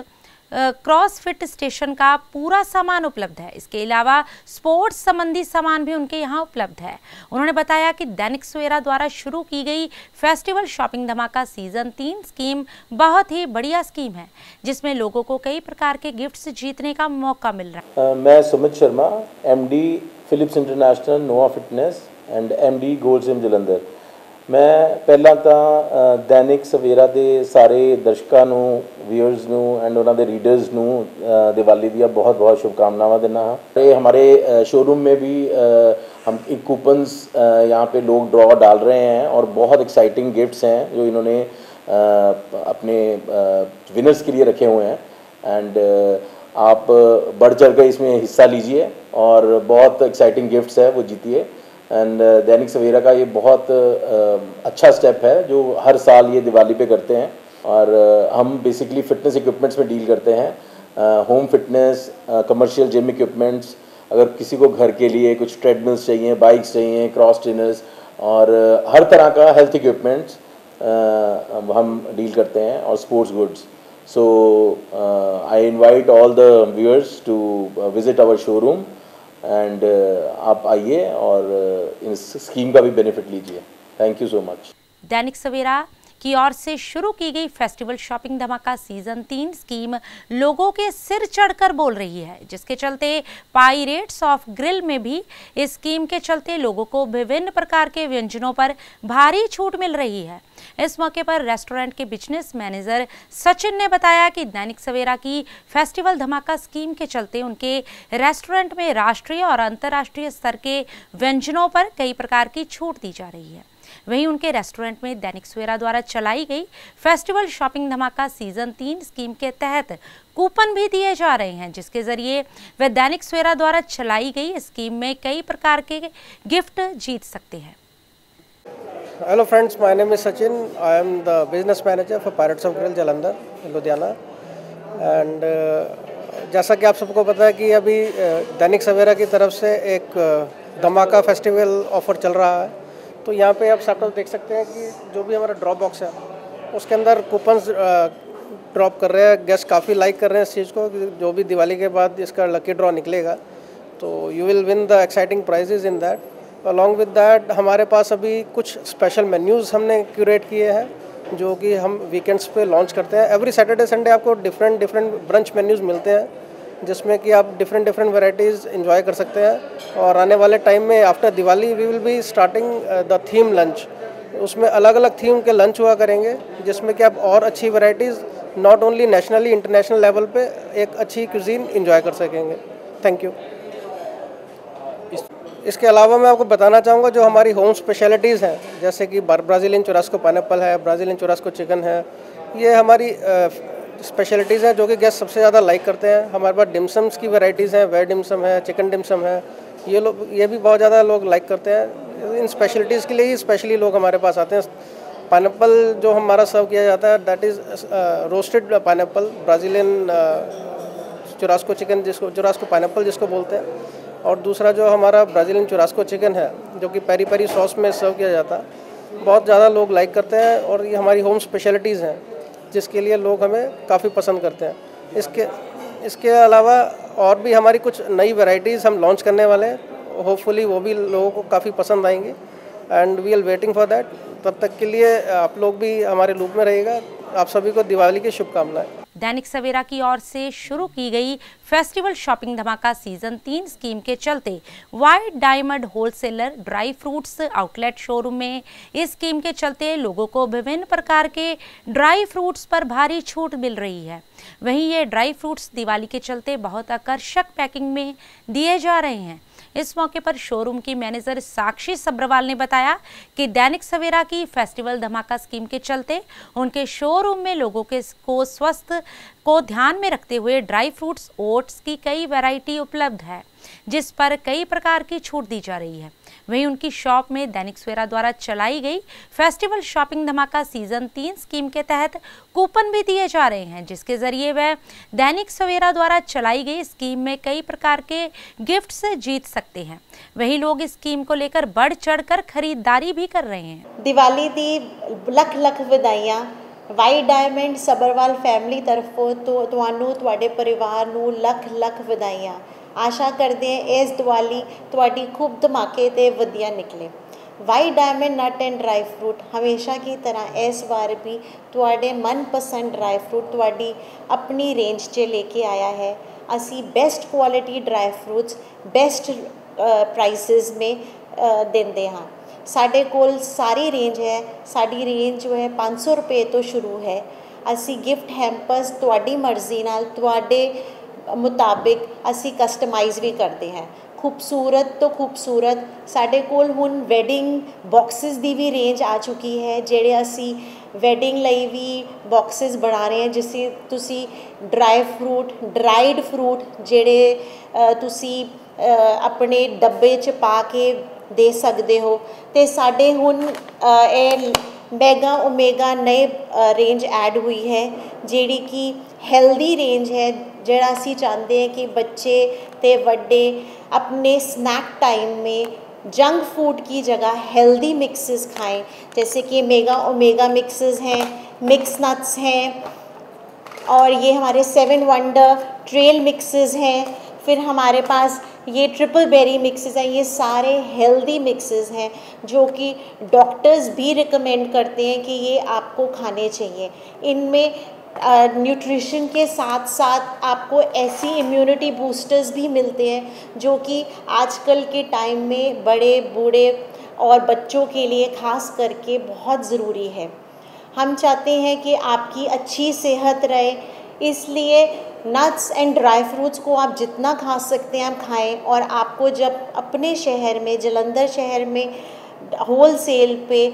क्रॉस फिट स्टेशन का पूरा सामान उपलब्ध है इसके अलावा स्पोर्ट्स संबंधी सामान भी उनके यहाँ उपलब्ध है उन्होंने बताया कि दैनिक सवेरा द्वारा शुरू की गई फेस्टिवल शॉपिंग धमाका सीजन तीन स्कीम बहुत ही बढ़िया स्कीम है जिसमें लोगों को कई प्रकार के गिफ्ट्स जीतने का मौका मिल रहा है ਅ, ਮੈਂ Sumit Sharma the Philips International ਨੋਆ fitness and the gold gym Jalandhar ਮੈਂ ਪਹਿਲਾਂ ਤਾਂ ਅ, ਦੈਨਿਕ ਸਵੇਰਾ ਦੇ ਸਾਰੇ ਦਰਸ਼ਕਾਂ ਨੂੰ ਵਿਊਅਰਸ ਨੂੰ ਐਂਡ ਉਹਨਾਂ ਦੇ ਰੀਡਰਸ ਨੂੰ ਅ, ਦੀਵਾਲੀ ਦੀਆਂ ਬਹੁਤ ਬਹੁਤ शुभकामनाएं देना हाँ ये हमारे शोरूम में भी अ, हम एक कूपन्स यहाँ पे लोग ड्रॉ डाल रहे हैं और बहुत एक्साइटिंग गिफ्ट्स हैं जो इन्होंने अ, अपने विनर्स के लिए रखे हुए हैं एंड आप बढ़ चढ़ कर इसमें हिस्सा लीजिए और बहुत एक्साइटिंग गिफ्ट्स है वो जीतिए एंड दैनिक सवेरा का ये बहुत अ, अच्छा स्टेप है जो हर साल ये दिवाली पे करते हैं और हम बेसिकली फिटनेस इक्विपमेंट्स में डील करते हैं। Home fitness commercial gym equipments अगर किसी को घर के लिए कुछ ट्रेडमिल्स चाहिए बाइक्स चाहिए क्रॉस ट्रेनर्स और हर तरह का हेल्थ इक्विपमेंट्स हम डील करते हैं और sports goods so I invite all the viewers to visit our showroom and आप आइए और इस स्कीम का भी बेनिफिट लीजिए। Thank you so much Dainik Savera की ओर से शुरू की गई फेस्टिवल शॉपिंग धमाका सीज़न तीन स्कीम लोगों के सिर चढ़कर बोल रही है, जिसके चलते पाइरेट्स ऑफ़ ग्रिल में भी इस स्कीम के चलते लोगों को विभिन्न प्रकार के व्यंजनों पर भारी छूट मिल रही है। इस मौके पर रेस्टोरेंट के बिज़नेस मैनेजर सचिन ने बताया कि दैनिक सवेरा की फेस्टिवल धमाका स्कीम के चलते उनके रेस्टोरेंट में राष्ट्रीय और अंतर्राष्ट्रीय स्तर के व्यंजनों पर कई प्रकार की छूट दी जा रही है। वहीं उनके रेस्टोरेंट में दैनिक सवेरा द्वारा चलाई गई फेस्टिवल शॉपिंग धमाका सीज़न तीन स्कीम के तहत कूपन भी दिए जा रहे हैं जिसके ज़रिए वे दैनिक सवेरा द्वारा चलाई गई स्कीम में कई प्रकार के गिफ्ट जीत सकते हैं। Hello friends, my name is Sachin. I am the business manager for Pirates of Grill Jalandhar, Ludhiana and जैसा कि आप सबको पता है कि अभी दैनिक सवेरा की तरफ़ से एक धमाका फेस्टिवल ऑफ़र चल रहा है। तो यहाँ पे आप सब देख सकते हैं कि जो भी हमारा ड्रॉप बॉक्स है, उसके अंदर कूपन्स ड्रॉप कर रहे हैं गेस्ट काफ़ी लाइक कर रहे हैं इस चीज़ को, कि जो भी दिवाली के बाद इसका लकी ड्रॉ निकलेगा। तो you will win the exciting prizes in that along with that हमारे पास अभी कुछ स्पेशल मेन्यूज़ हमने क्यूरेट किए हैं, जो कि हम वीकेंड्स पे लॉन्च करते हैं। एवरी सैटरडे संडे आपको डिफरेंट डिफरेंट ब्रंच मेन्यूज़ मिलते हैं। जिसमें कि आप डिफरेंट डिफरेंट वेराइटीज़ इन्जॉय कर सकते हैं। और आने वाले टाइम में after Diwali we will be starting the theme lunch उसमें अलग अलग थीम के लंच हुआ करेंगे, जिसमें कि आप और अच्छी varieties not only nationally international level पे एक अच्छी क्यूजीन इंजॉय कर सकेंगे। थैंक यू इसके अलावा मैं आपको बताना चाहूँगा जो हमारी होम स्पेशलिटीज़ हैं, जैसे कि ब्राज़ीलियन चुरास्को पाइनएप्पल है ब्राज़ीलियन चुरास्को चिकन है, ये हमारी स्पेशलिटीज़ हैं जो कि गेस्ट सबसे ज़्यादा लाइक करते हैं। हमारे पास डिमसम्स की वैरायटीज़ हैं वेज डिमसम है चिकन डिमसम है। ये लोग, ये भी बहुत ज़्यादा लोग लाइक करते हैं। इन स्पेशलिटीज़ के लिए ही स्पेशली लोग हमारे पास आते हैं। पाइनएप्पल जो हमारा सर्व किया जाता है that is roasted pineapple Brazilian churrasco chicken जिसको चुरास्को पाइनएप्पल जिसको बोलते हैं। और दूसरा जो हमारा ब्राज़ीलियन चुरास्को चिकन है, जो कि पेरी पेरी सॉस में सर्व किया जाता है। बहुत ज़्यादा लोग लाइक करते हैं और ये हमारी होम स्पेशलिटीज़ हैं। जिसके लिए लोग हमें काफ़ी पसंद करते हैं। इसके इसके अलावा और भी हमारी कुछ नई वैरायटीज़ हम लॉन्च करने वाले हैं। होपफुली वो भी लोगों को काफ़ी पसंद आएँगी। And we are waiting for that तब तक के लिए आप लोग भी हमारे लूप में रहेगा आप सभी को दिवाली की शुभकामनाएँ। दैनिक सवेरा की ओर से शुरू की गई फेस्टिवल शॉपिंग धमाका सीज़न तीन स्कीम के चलते white diamond wholesaler dry fruits outlet showroom में इस स्कीम के चलते लोगों को विभिन्न प्रकार के ड्राई फ्रूट्स पर भारी छूट मिल रही है। वहीं ये ड्राई फ्रूट्स दिवाली के चलते बहुत आकर्षक पैकिंग में दिए जा रहे हैं। इस मौके पर शोरूम की मैनेजर साक्षी सब्रवाल ने बताया कि दैनिक सवेरा की फेस्टिवल धमाका स्कीम के चलते उनके शोरूम में लोगों के को स्वस्थ को ध्यान में रखते हुए ड्राई फ्रूट्स, ओट्स की कई वैरायटी उपलब्ध है, जिस पर कई प्रकार की छूट दी जा रही है। वहीं उनकी शॉप में दैनिक सवेरा द्वारा चलाई गई फेस्टिवल शॉपिंग धमाका सीजन तीन स्कीम के तहत कूपन भी दिए जा रहे हैं जिसके जरिए वह दैनिक सवेरा द्वारा चलाई गई स्कीम में कई प्रकार के गिफ्ट से जीत सकते हैं वही लोग इस स्कीम को लेकर बढ़ चढ़कर खरीदारी भी कर रहे हैं दिवाली दी लख लख ਵਧਾਈਆਂ ਵਾਈਟ ਡਾਇਮੰਡ ਸਬਰਵਾਲ ਫੈਮਿਲੀ ਤਰਫੋਂ ਤੋਂ ਤੁਹਾਨੂੰ ਤੁਹਾਡੇ ਪਰਿਵਾਰ ਨੂੰ ਲੱਖ ਲੱਖ ਵਧਾਈਆਂ ਆਸ਼ਾ ਕਰਦੇ ਹਾਂ ਇਸ ਦੀਵਾਲੀ ਤੁਹਾਡੀ ਖੂਬ ਧਮਾਕੇ ਤੇ ਵਧੀਆ ਨਿਕਲੇ white diamond nut and dry fruit ਹਮੇਸ਼ਾ ਕੀ ਤਰ੍ਹਾਂ ਇਸ ਵਾਰ ਵੀ ਤੁਹਾਡੇ ਮਨਪਸੰਦ ਡਰਾਈ ਫਰੂਟ ਤੁਹਾਡੀ ਆਪਣੀ ਰੇਂਜ 'ਚ ਲੈ ਕੇ ਆਇਆ ਹੈ ਅਸੀਂ best quality dry fruits best prices ਮੇ ਦਿੰਦੇ ਹਾਂ ਸਾਡੇ ਕੋਲ ਸਾਰੀ ਰੇਂਜ ਹੈ ਸਾਡੀ ਰੇਂਜ ਜੋ ਹੈ 500 ਰੁਪਏ ਤੋਂ ਸ਼ੁਰੂ ਹੈ ਅਸੀਂ ਗਿਫਟ ਹੈਂਪਰਸ ਤੁਹਾਡੀ ਮਰਜ਼ੀ ਨਾਲ ਤੁਹਾਡੇ ਮੁਤਾਬਿਕ ਅਸੀਂ ਕਸਟਮਾਈਜ਼ ਵੀ ਕਰਦੇ ਹਾਂ ਖੂਬਸੂਰਤ ਤੋਂ ਖੂਬਸੂਰਤ ਸਾਡੇ ਕੋਲ ਹੁਣ ਵੈਡਿੰਗ ਬਾਕਸਸ ਦੀ ਵੀ ਰੇਂਜ ਆ ਚੁੱਕੀ ਹੈ ਜਿਹੜੇ ਅਸੀਂ ਵੈਡਿੰਗ ਲਈ ਵੀ ਬਾਕਸਸ ਬਣਾ ਰਹੇ ਹਾਂ ਜਿਸ ਤੁਸੀਂ ਡਰਾਈ ਫਰੂਟ ਡਰਾਈਡ ਫਰੂਟ ਜਿਹੜੇ ਤੁਸੀਂ ਆਪਣੇ ਡੱਬੇ 'ਚ ਪਾ ਕੇ ਦੇ ਸਕਦੇ ਹੋ ਤੇ ਸਾਡੇ ਹੁਣ ਇਹ मेगा ओमेगा नए रेंज ऐड हुई है जिड़ी कि हेल्दी रेंज है जरा असी चाहते हैं कि बच्चे ते बड्डे अपने स्नैक टाइम में जंक फ़ूड की जगह हेल्दी मिक्सेस खाएँ। जैसे कि मेगा ओमेगा मिक्सेस हैं मिक्स नट्स हैं, और ये हमारे सेवन वंडर ट्रेल मिक्सेस हैं। फिर हमारे पास ये ट्रिपल बेरी मिक्सेस हैं, ये सारे हेल्दी मिक्सेस हैं, जो कि डॉक्टर्स भी रिकमेंड करते हैं कि ये आपको खाने चाहिए। इनमें न्यूट्रिशन के साथ साथ आपको ऐसी इम्यूनिटी बूस्टर्स भी मिलते हैं, जो कि आजकल के टाइम में बड़े, बूढ़े और बच्चों के लिए ख़ास करके बहुत ज़रूरी है। हम चाहते हैं कि आपकी अच्छी सेहत रहे, इसलिए नट्स एंड ड्राई फ्रूट्स को आप जितना खा सकते हैं, आप खाएँ और आपको जब अपने शहर में, जलंधर शहर में होल सेल पे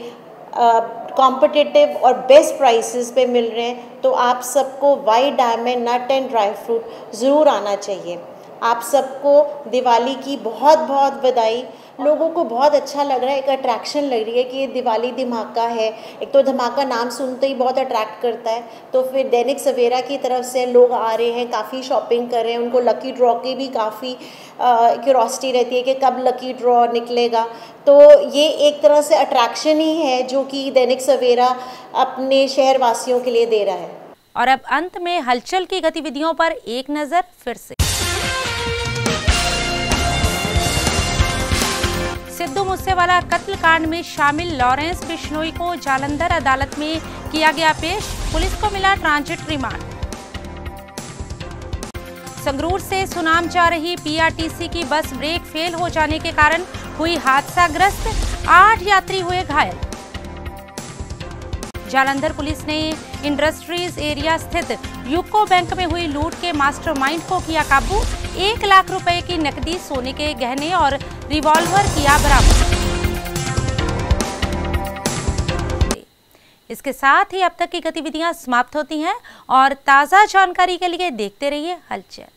कॉम्पिटिटिव और बेस्ट प्राइसेस पे मिल रहे हैं तो आप सबको white diamond nut and dry fruit ज़रूर आना चाहिए। आप सबको दिवाली की बहुत बहुत बधाई लोगों को बहुत अच्छा लग रहा है, एक अट्रैक्शन लग रही है कि ये दिवाली धमाका है। एक तो धमाका नाम सुनते ही बहुत अट्रैक्ट करता है तो फिर दैनिक सवेरा की तरफ़ से लोग आ रहे हैं, काफ़ी शॉपिंग कर रहे हैं, उनको लकी ड्रॉ की भी काफ़ी क्यूरोसिटी रहती है कि कब लकी ड्रॉ निकलेगा। तो ये एक तरह से अट्रैक्शन ही है जो कि दैनिक सवेरा अपने शहरवासियों के लिए दे रहा है। और अब अंत में हलचल की गतिविधियों पर एक नज़र, फिर से। सिद्धू मूसेवाला कत्ल कांड में शामिल लॉरेंस बिश्नोई को जालंधर अदालत में किया गया पेश। पुलिस को मिला ट्रांजिट रिमांड। संगरूर से सुनाम जा रही पीआरटीसी की बस ब्रेक फेल हो जाने के कारण हुई हादसाग्रस्त। आठ यात्री हुए घायल। जालंधर पुलिस ने इंडस्ट्रीज़ एरिया स्थित यूको बैंक में हुई लूट के मास्टरमाइंड को किया काबू। एक लाख रुपए की नकदी सोने के गहने और रिवॉल्वर किया बरामद। इसके साथ ही अब तक की गतिविधियाँ समाप्त होती हैं और ताज़ा जानकारी के लिए देखते रहिए हलचल।